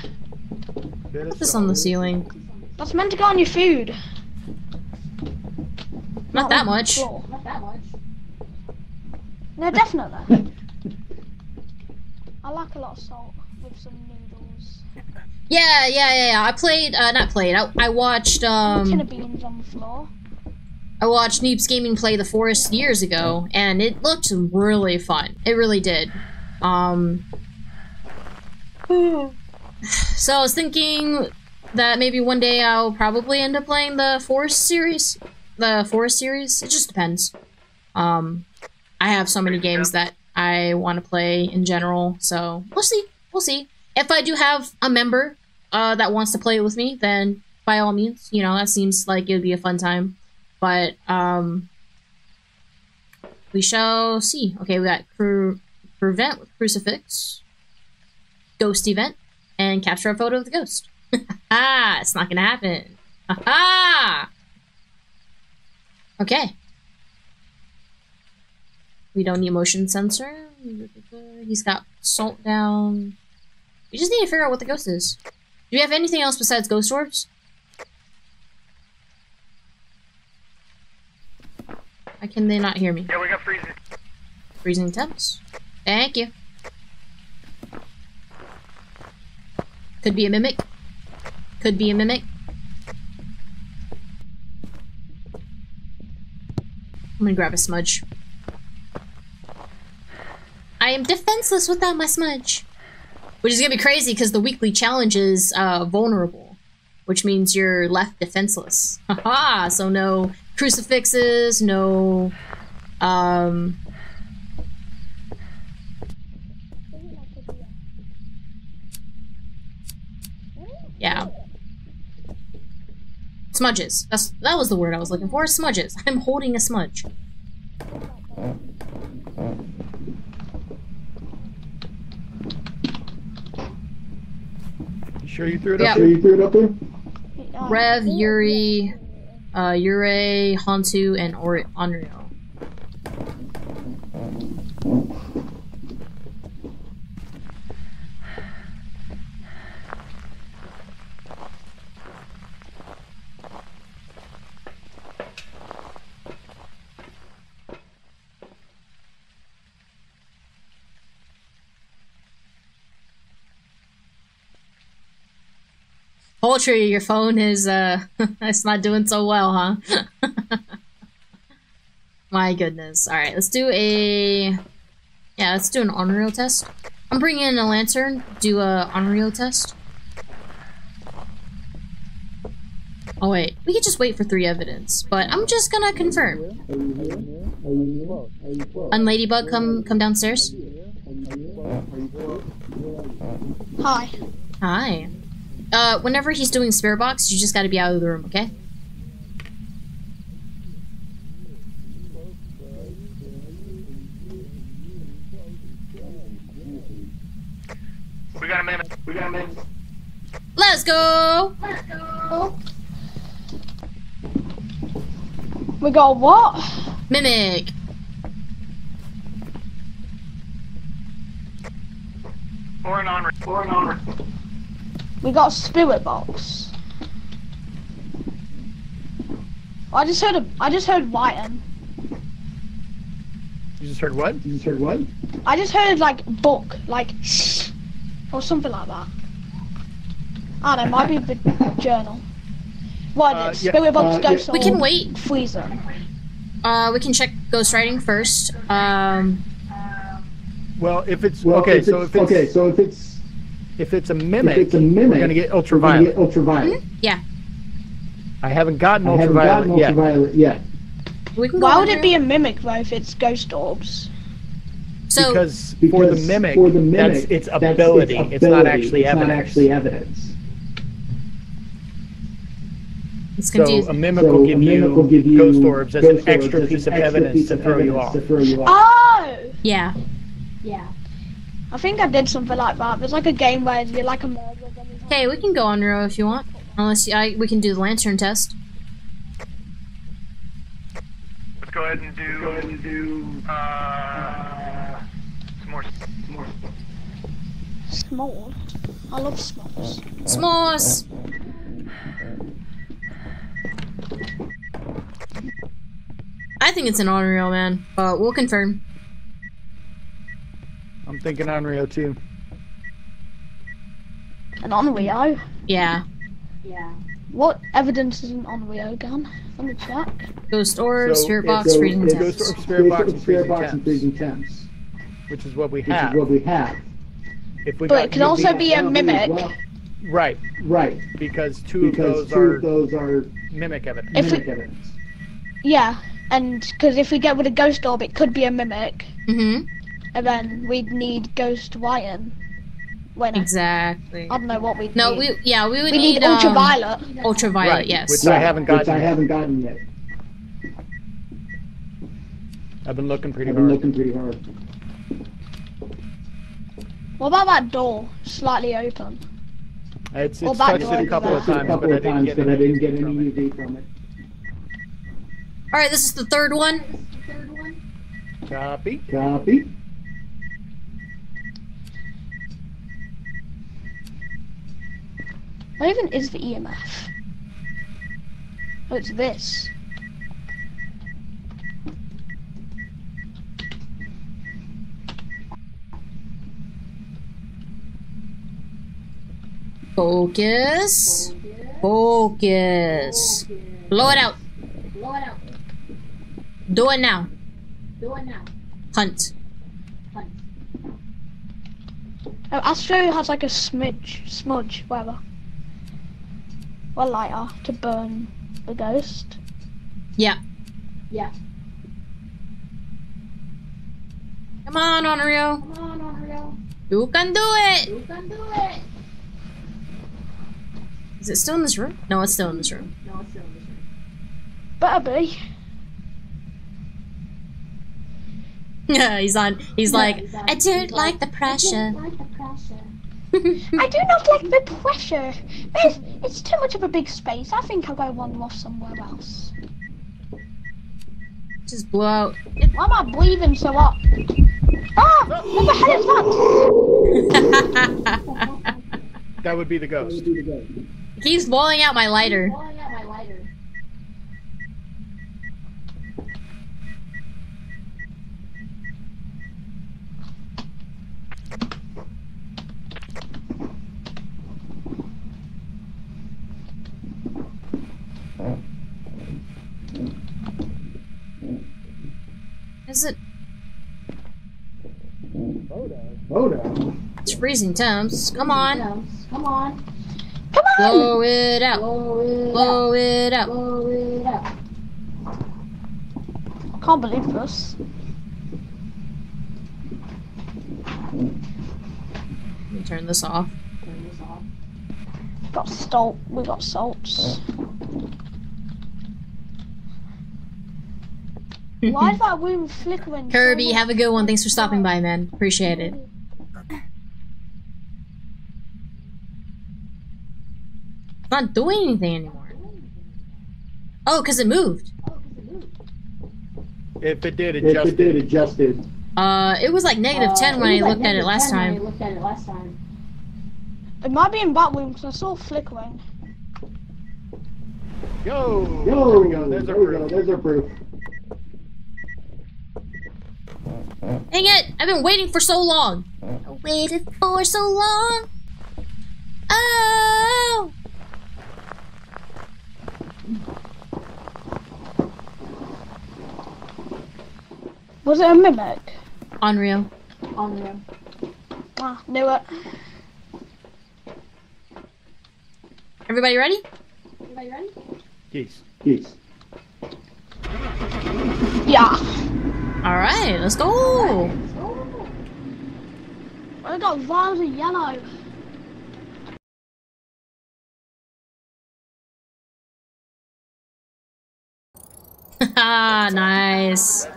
Put this on the ceiling. That's meant to go on your food. Not that much. Not that much. No, definitely. I like a lot of salt with some noodles. Yeah, yeah, yeah, yeah. I played, uh, not played. I, I watched, tin um, of beans on the floor. I watched Neeps Gaming play The Forest years ago, and it looked really fun. It really did. Um, so I was thinking that maybe one day I'll probably end up playing the Forest series. The Forest series. It just depends. Um, I have so many games that I want to play in general, so we'll see. We'll see. If I do have a member uh, that wants to play it with me, then by all means, you know, that seems like it would be a fun time. But um, we shall see. Okay, we got cru- prevent with crucifix, ghost event, and capture a photo of the ghost. ah, it's not gonna happen. Ha Okay. We don't need motion sensor. He's got salt down. We just need to figure out what the ghost is. Do we have anything else besides ghost orbs? Why can they not hear me? Yeah, we got freezing. Freezing temps. Thank you. Could be a mimic. Could be a mimic. I'm gonna grab a smudge. I am defenseless without my smudge. Which is gonna be crazy because the weekly challenge is uh, vulnerable, which means you're left defenseless. Haha! So no crucifixes, no. Um, yeah. Smudges. That's that was the word I was looking for. Smudges. I'm holding a smudge. Sure you threw it Yeah. up there? you threw it up there? Rev, Yuri, uh, Yurei, Hantu, and Onryo. Poultry, your phone is uh it's not doing so well, huh? My goodness. Alright, let's do a Yeah, let's do an Onryo test. I'm bringing in a lantern, do a Onryo test. Oh wait, we could just wait for three evidence, but I'm just gonna confirm. Unladybug, come come downstairs. Hi. Hi. Uh, whenever he's doing spirit box, you just gotta be out of the room, okay? We got a minute. We got a minute. Let's go! We got what? Mimic! Or an on. Or an on. We got spirit box. I just heard a. I just heard Whiten. You just heard what? You just heard what? I just heard like book, like, shh, or something like that. I don't know. Might be the journal. What Uh, yeah. Spirit box, uh, ghost We can wait. Freezer. Uh, we can check ghostwriting first. Um, Well, if it's Well, okay, if so it's, if it's okay, so if it's if it's a mimic, if it's a mimic, we're gonna get we're gonna ultraviolet. get ultraviolet. Hmm? yeah. I haven't gotten I haven't ultraviolet gotten yet. ultraviolet yet. We Why would it be a mimic though if it's ghost orbs? So, because, for the mimic, for the mimic, that's its that's ability. It's, not ability, actually it's evidence. not actually evidence. it's so confusing. a mimic So will a give mimic you will give you ghost orbs as ghost an extra orbs as piece an of extra evidence piece to throw you off. To throw you off. Oh! yeah. Yeah. I think I did something like that. There's like a game where you're like a murderer. then you have- Okay, we can go on row if you want. Unless you, I, we can do the lantern test. Let's go ahead and do. Go ahead and do. Uh. Some more. Some more. Small. I love smalls. S'mores! I think it's an Onryo, man, but we'll confirm. I'm thinking Onryo too. An Onryo. Yeah. Yeah. What evidence is an Onryo gun? Let me check. Ghost orb, So spirit box, so freezing it temps. goes to spirit box and Spirit freezing box and temps, freezing temps, which is what we have. which have. is what we have. If we But it can also be a mimic. well, right, Right, because two because of two those of are those are mimic evidence. If mimic we- evidence. Yeah, and because if we get rid of ghost orb, it could be a mimic, Mm-hmm. And then we'd need ghost Whiten. Wait, no, Exactly. I don't know what we'd No, need. we yeah we would we need, um, ultraviolet. ultraviolet, Right, yes. which I haven't gotten. Which gotten I yet. haven't gotten yet. I've been looking pretty I've been hard. looking pretty hard. What about that door slightly open? It's, it's touched it a is couple of times, couple but I didn't times, get but I any didn't get from any. UV from it. All right, this is the third one. The third one. Copy. Copy. What even is the EMF? Oh, it's this. Focus. Focus. Blow it out. Blow it out. Do it now. Do it now. Hunt. Hunt. Oh, Astro has like a smidge, smudge, whatever. Or lighter to burn the ghost. Yeah. Yeah. Come on, Onryo. Come on, Onryo. You can do it. You can do it. Is it still in this room? No, it's still in this room. No, it's still in this room. Better be. Yeah, he's on. He's like, he's on- I don't like like, the pressure. Like the pressure. I do not like the pressure. It's, it's too much of a big space. I think I'll go wander off somewhere else. Just blow out. Why am I breathing so up? Ah! What the hell is that? That would be the ghost. He's blowing out my lighter. Is it? Photo. It's freezing temps. Come on, Come on. Come on! blow it out. Blow it out. Blow it out. Blow it out. I can't believe this. Let me turn this off. Turn this off. Got salt. We got salts. Why is that room flickering? Kirby, much? have a good one. Thanks for stopping by, man. Appreciate it. It's not doing anything anymore. Oh, because it moved. If it did, If just it did, adjusted. Uh, it was like negative 10 Uh, when it I was like looked at it last 10 when I time. looked at it last time. It might be in that room because I saw flickering. Yo! Yo, there we go. There's our there we go. proof. There's our proof. Dang it! I've been waiting for so long. I waited for so long. Oh! Was it a mimic? Unreal. Unreal. Ah, knew it. Everybody ready? Everybody ready? Yes. Yes. Yeah. Alright, let's go! I got vials of yellow. Haha, nice. On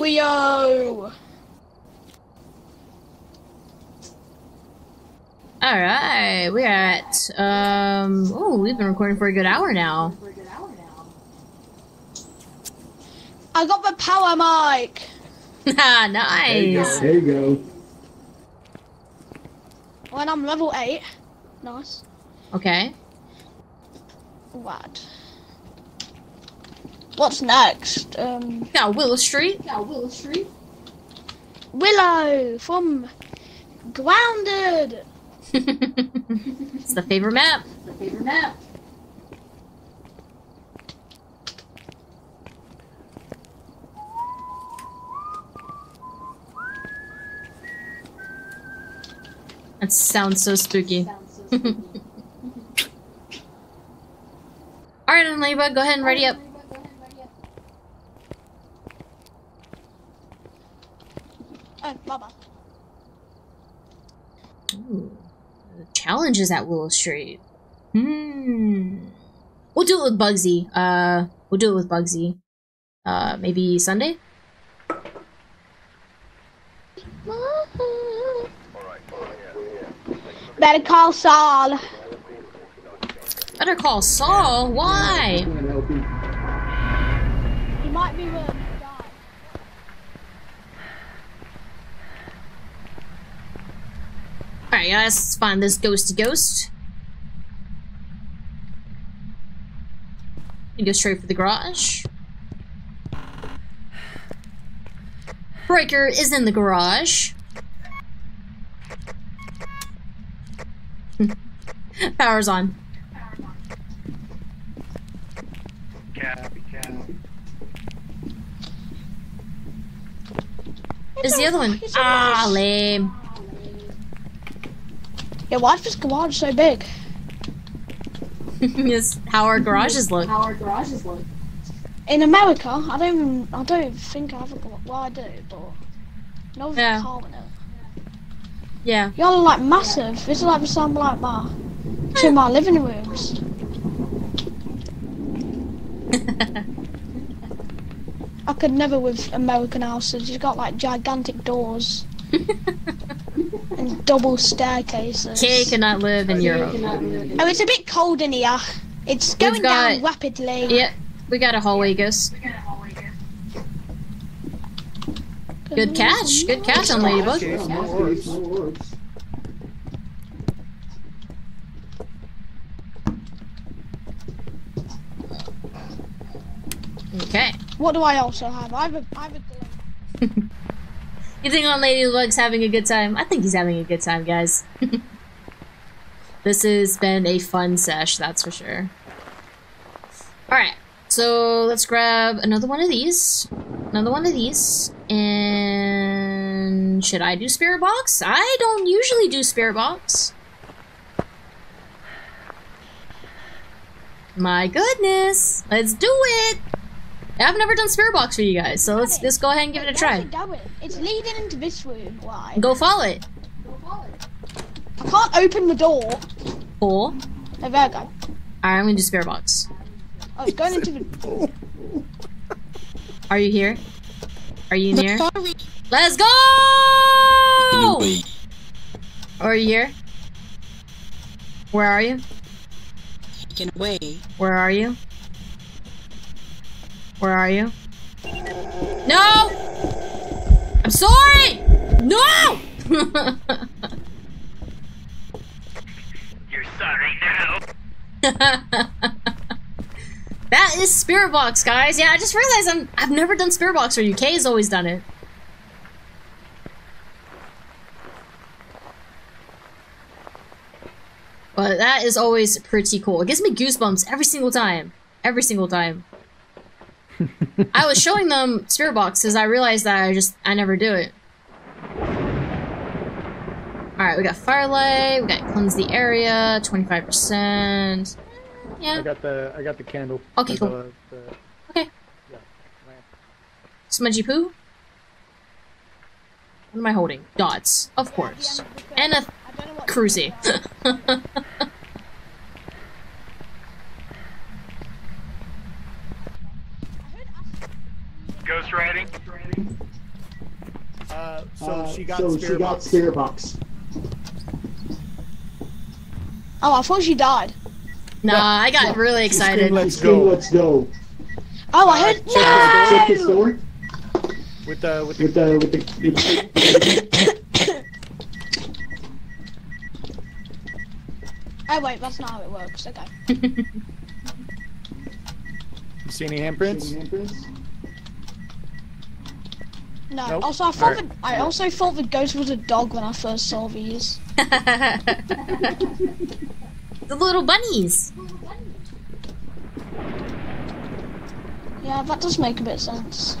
Wio. Alright, we're at, um, oh, we've been recording for a good hour now. For a good hour now. I got the power mic. Haha, nice. There you go. When I'm level 8. Nice. Okay. What? What's next? Um, Got Willow Street. Yeah, Willow Street. Willow from Grounded. it's the favorite map. The favorite map. That sounds so spooky. Spooky. Alright, then, Ladybug, go ahead and ready up. Go ahead and ready up. Oh, Baba. Ooh. The challenges at Willow Street. Hmm. We'll do it with Bugsy. Uh, we'll do it with Bugsy. Uh, maybe Sunday? Better call Saul. Better call Saul. Why? Can't help you. He might be willing to die. Alright, let's find this ghosty ghost. You go straight for the garage. Breaker is in the garage. Power's on. Copy, copy. is the other one. Ah, lame. Yeah, why is this garage so big? It's how our garages look. How our garages look. In America, I don't even, I don't even think I have a garage. Well, I do, but no Yeah. car in it. Yeah. Y'all are like massive. This is like the same like my two of my living rooms. I could never with American houses. You've got like gigantic doors and double staircases. Kay cannot live in Europe. Oh, it's a bit cold in here. It's going got- down rapidly. Yeah, we got a hallway ghost. Good catch. Good catch on Ladybug. Okay, some more orbs. More orbs. Okay. What do I also have? I have a, I have a. You think on Ladybug's having a good time? I think he's having a good time, guys. this has been a fun sesh, that's for sure. Alright, so let's grab another one of these. Another one of these. And should I do Spirit Box? I don't usually do Spirit Box. My goodness. Let's do it. I've never done Spirit Box for you guys, so let's let's go ahead and give it a try. it? It's leading into this room. Why? Go follow it. I can't open the door. Cool. Oh, there we go. Alright, I'm gonna do Spirit Box. Oh, it's going into the. Are you here? Are you near? Let's go! Are you here? Where are you? Taken away. Where are you? Where are you? No! I'm sorry! No! You're sorry now. that is Spirit Box, guys. Yeah, I just realized I'm I've never done Spirit Box or UK has always done it. But that is always pretty cool. It gives me goosebumps every single time. Every single time. I was showing them Spirit boxes. I realized that I just I never do it. Alright, we got Firelight, we got Cleanse the Area, 25%. Yeah. I got the I got the candle. Okay, The- cool. the- Okay. yeah. Smudgy poo? What am I holding? Dots, of course. And a I don't know what. cruisy. Ghost writing. Uh, so Uh, she got so spirit she got box. spirit box. Oh, I thought she died. nah, I got really She screamed, excited. Let's go Let's go. Oh, I heard. Check the No! with the with the with the with the. Oh wait, that's not how it works. Okay. You see any the handprints? handprints. No. Nope. Also, I thought Alright. the, I also thought the ghost was a dog when I first saw these. the little bunnies. Yeah, that does make a bit of sense.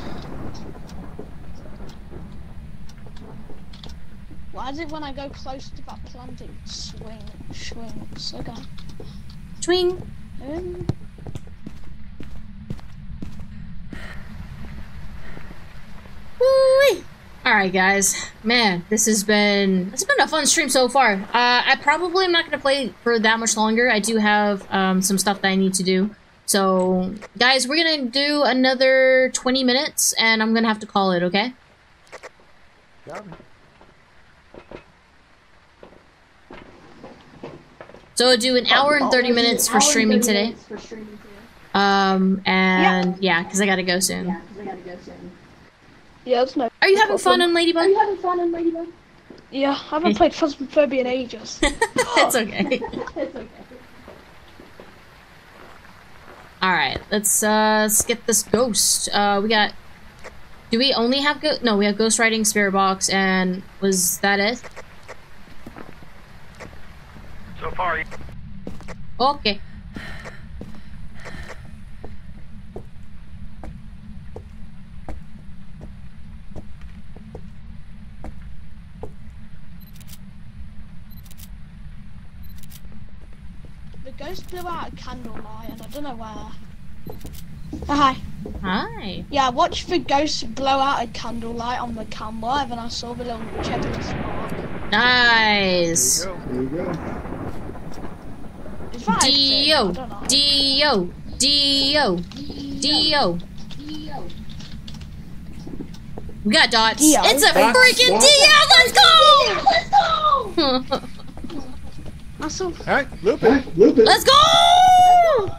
Why is it when I go close to that plant it swing swings? Okay. Twing. Um, Woo-wee. All right, guys. Man, this has been it's been a fun stream so far. Uh, I probably am not gonna play for that much longer. I do have um, some stuff that I need to do. So, guys, we're gonna do another 20 minutes, and I'm gonna have to call it. Okay? Got. So do an hour and 30 minutes for streaming today. For streaming today. Um, and yeah, because I gotta go soon. Yeah, 'cause I gotta go soon. Yeah, that's no. Are you having fun on Ladybug? Are you having fun on Ladybug? Yeah, I haven't played Phasmophobia in ages. it's okay. it's okay. All right, let's uh let's get this ghost. Uh, we got. Do we only have go? No, we have ghost writing, spirit box, and was that it? So far, Okay. Ghost blew out a candlelight, and I don't know where. Oh, hi. Hi. Yeah, I watched the ghost blow out a candlelight on the camera, and then I saw the little checker spark. Nice. There you go. Is that a thing? Dio. Dio. Dio. Dio. We got dots. Dio. It's a Dots. freaking Dio! Let's go! That's all. Alright, loop it. Hey, loop it. Let's go!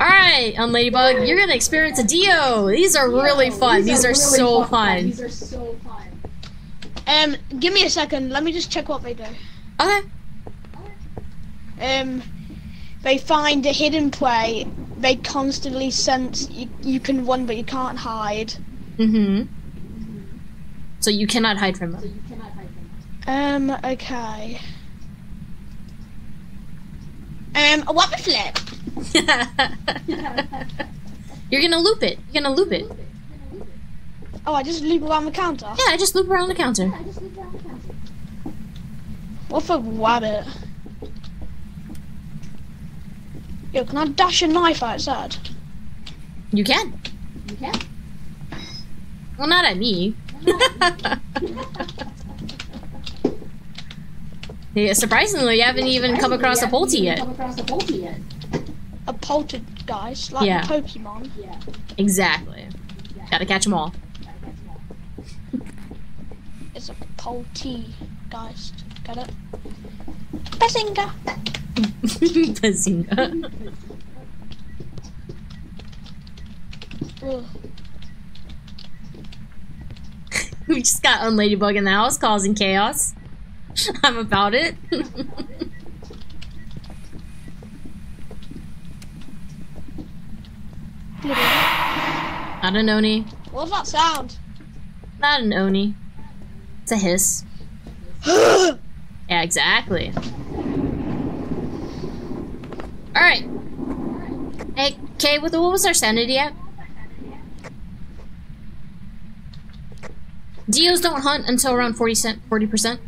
Alright, um, Ladybug, you're gonna experience a Dio. These are really fun. These are so fun. These are so fun. Um, give me a second. Let me just check what they do. Okay. Um, they find a hidden prey. They constantly sense you, you can run, but you can't hide. Mm-hmm. So you cannot hide from So them. you cannot hide from them. Um, okay. Um, a weapon flip. you're gonna loop it. You're gonna loop it. Oh, I just loop around the counter. Yeah, I just loop around the counter. I just leave it the counter. What for rabbit? Yo, can I dash a knife outside? You can. You can. Well, not at me. yeah, surprisingly, you haven't even come across a Polty yet. A Polty yet. A poltergeist, like Yeah. Pokemon. Yeah. Exactly. Gotta catch them all. It's a poltergeist. Got it? Bazinga! Bazinga. We just got Unladybug in the house causing chaos. I'm about it. Not an Oni. What's that sound? Not an Oni. It's a hiss. yeah, exactly. Alright. Hey, Kay, what, was our sanity at? Dios don't hunt until around 40 cent, 40%.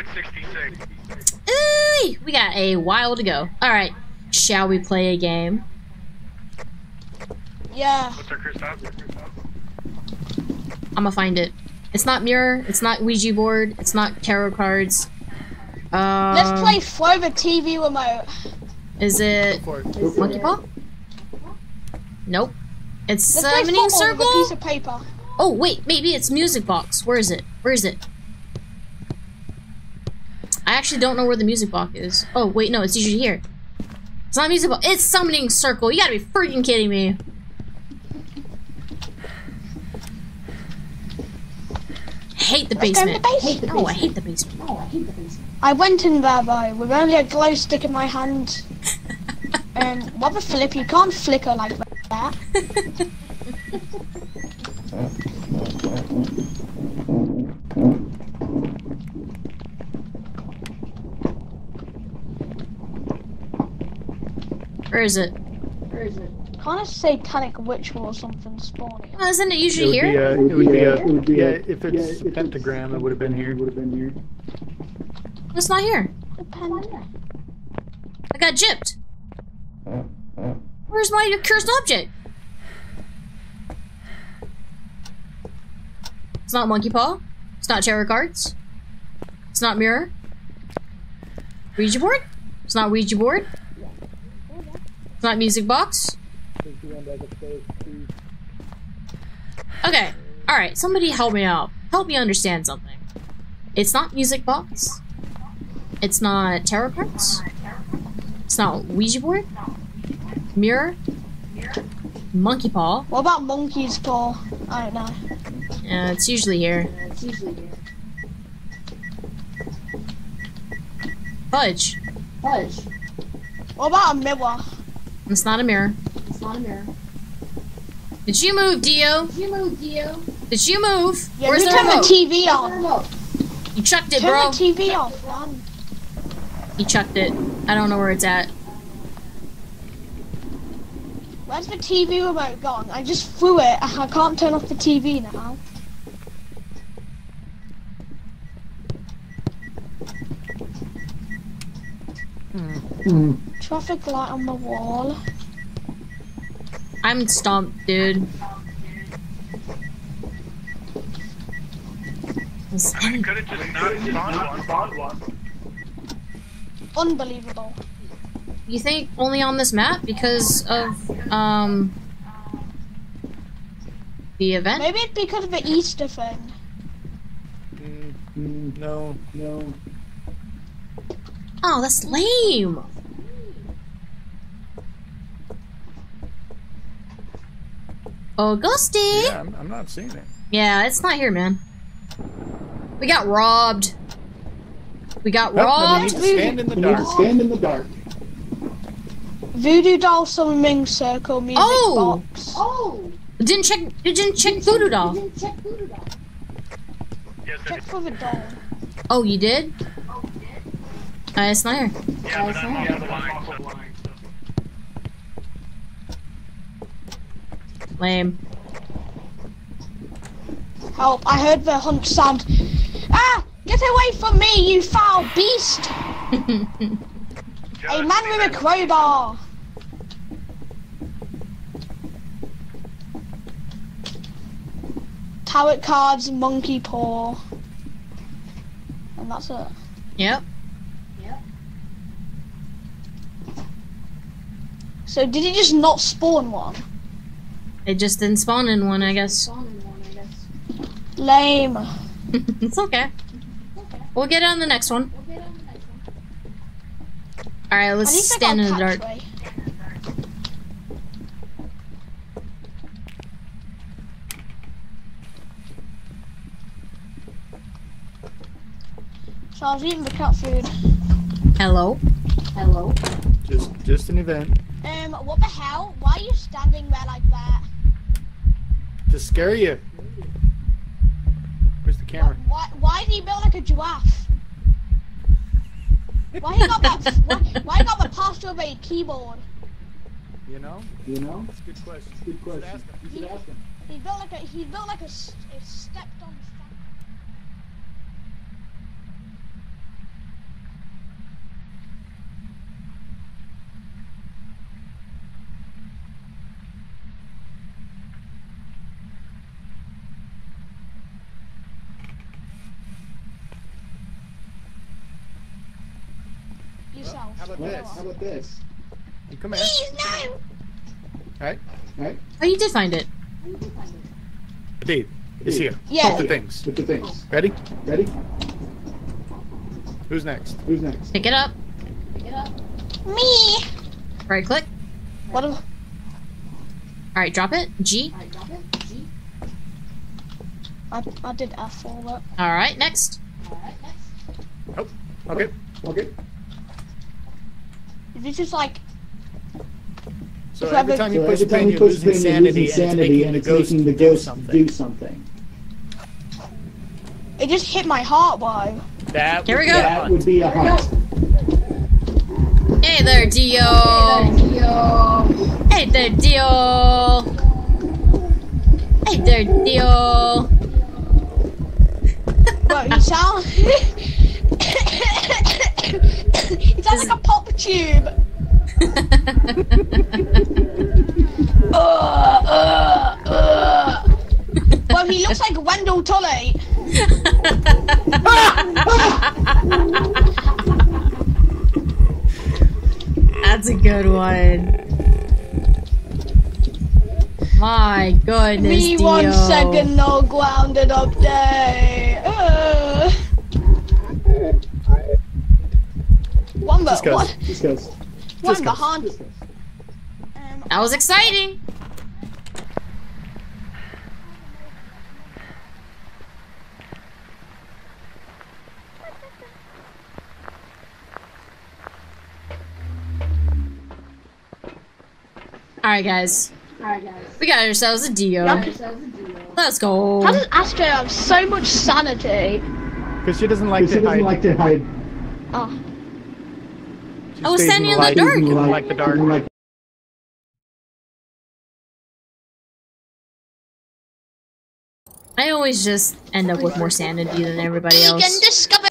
We're at 66. Ooh, we got a while to go. Alright, shall we play a game? Yeah. What's our crew stop? I'm gonna find it. It's not mirror, it's not Ouija board, it's not tarot cards. Um, Let's play throw the TV remote. Is it For it. Monkey Paw? Nope. It's Let's play summoning football with a piece of paper. Oh wait, maybe it's music box. Where is it? Where is it? I actually don't know where the music box is. Oh wait, no, it's usually here. It's not music box. It's summoning circle. You gotta be freaking kidding me. Hate the Let's go in the basement. Oh, I hate the basement. Oh, I hate the basement. I went in there though with only a glow stick in my hand. Um, what the flip? You can't flicker like that. Where is it? Where is it? Can't a satanic ritual or something spawning? Oh, isn't it It usually be here? a, it would be a, uh, It would be uh, uh, yeah, if it's yeah, if it's pentagram, it would have been here. It would have been here. It's not here. Depend- I got gypped. Where's my cursed object? It's not monkey paw. It's not tarot cards. It's not mirror. Ouija board. It's not Ouija board. It's not music box. Okay. All right. Somebody help me out. Help me understand something. It's not music box. It's not tarot cards. It's not Ouija board. Mirror. Monkey paw. What about monkey's paw? I don't know. Yeah, it's usually here. It's usually here. Fudge. Fudge. What about a mirror? It's not a mirror. It's not a mirror. Did you move, Dio? Did you move, Dio? Did you move? Yeah, Where's you the turn the? TV remote. You chucked it, Turn bro. the TV off. He chucked it. I don't know where it's at. Where's the TV remote gone? I just threw it I can't turn off the TV now. Traffic light on the wall. I'm stumped, dude. Is Could have just not spawned one. Unbelievable. You think only on this map because of um the event? Maybe it's because of the Easter thing. Mm, no, no. Oh, that's lame. Oh, Ghosty. Yeah, I'm, I'm not seeing it. Yeah, it's not here, man. We got robbed. We got Well, then we robbed. need to stand in the need to dark. stand in the dark. Voodoo doll summoning circle music Oh! box. Oh! Didn't check. You didn't check Voodoo Doll. Didn't check Voodoo Doll. Yes, Check for the doll. Oh, you did? Uh, it's not here. yeah, but I'm also lying. So. Lame. Help, I heard the hunt sound. Ah! Get away from me, you foul beast! A man with a crowbar! Tarot cards, monkey paw. And that's it. Yep. Yep. So did he just not spawn one? It just didn't spawn in one, I guess. One, I guess. Lame. it's okay. We'll get on the next one. We'll on the next one. Alright, let's stand in the dark. catchway. So I was eating the cat food. Hello. Hello. Just, just an event Um, what the hell? Why are you standing there like that? To scare you. Where's the camera? Why, why is he built like a giraffe? Why he got that? why, why he got the posture of a keyboard? You know? You know? That's a good question. Good question. ask him. You should ask him. He built like a he built like a, s- a stepped on. stand- Yourself. How about Well, this? How about this? You come here. Please no. Right? Right? Oh, you did find it. Indeed. It's here. Yeah. The things. With the things. Ready? Ready? Who's next? Who's next? Pick it up. Pick it up. Me. Right click. What? If, Alright, drop it. G. Alright, drop it. G. I I did F all that. Alright, next. Alright, next. Okay. Okay. Is this just like So So every every- time you So push every the time pin, you you're push pin, you're sanity, and it's sanity, making the it's ghost do something. do something. it just hit my heart, bro. That Here we would go. be That fun. would be a hunt. Hey there, Dio. Yo. Hey there, Dio. Hey there, Dio. Bro, you sound. you sounds like a pop tube. Uh, uh, uh. Well, he looks like Wendell Tully. That's a good one. My goodness, Me Dio. one second, no grounded up there. Uh. One Just but goes. one, Just goes. one goes. behind. Just goes. Um, That was exciting. Alright, guys. Alright, guys. We got ourselves a Dio. Yeah. Yourselves a deal. Let's go. how does Astro have so much sanity? Because she doesn't like She to doesn't hide. like to hide. Oh, She I was stays standing in the light. dark. She like the dark. Like I always just end up with more sanity than everybody vegan else. discover.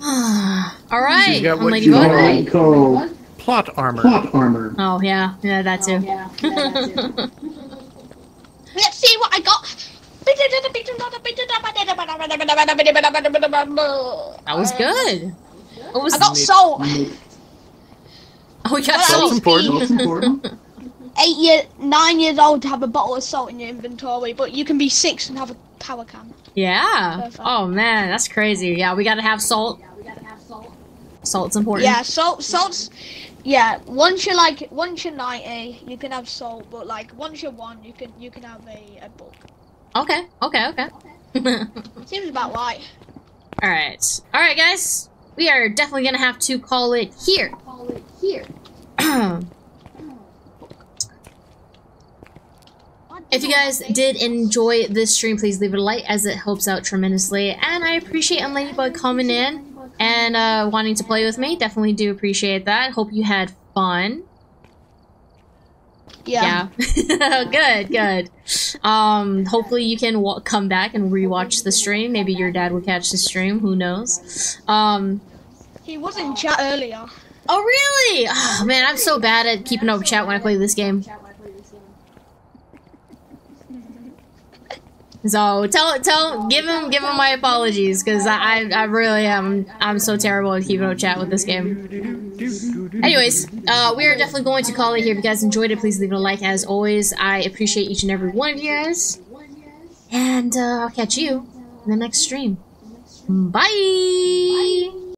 All right, She's got I'm what Ladybug. you What call Plot armor. plot armor. Oh yeah, yeah, that oh, too. Yeah, yeah, that's it. Let's see what I got. That was good. Um, I got salt. Oh, we got salt. Important. That's important. Eight year, nine years old to have a bottle of salt in your inventory, but you can be six and have a power can. Yeah. Perfect. Oh man, that's crazy. Yeah, we gotta have salt. Yeah, We gotta have salt. Salt's important. Yeah, salt, salt's. Yeah, once you're like, once you're ninety, you can have salt, but like once you're one, you can you can have a, a book. Okay. Okay. Okay. Seems about right. All right. All right, guys. We are definitely gonna have to call it here. Call it here. If you guys did enjoy this stream, please leave it a like as it helps out tremendously. And I appreciate Ladybug coming in and uh, wanting to play with me. Definitely do appreciate that. Hope you had fun. Yeah. Yeah. good, good. Um, hopefully you can wa- come back and rewatch the stream. Maybe your dad will catch the stream. Who knows? Um, He was in chat earlier. oh really? Oh man, I'm so bad at keeping up with chat when I play this game. Chat when I play this game. So tell tell give him give him my apologies because I, I really am I'm so terrible at keeping up chat with this game. Anyways, uh, we are definitely going to call it here. If you guys enjoyed it, please leave it a like. As always, I appreciate each and every one of you guys, and uh, I'll catch you in the next stream. Bye.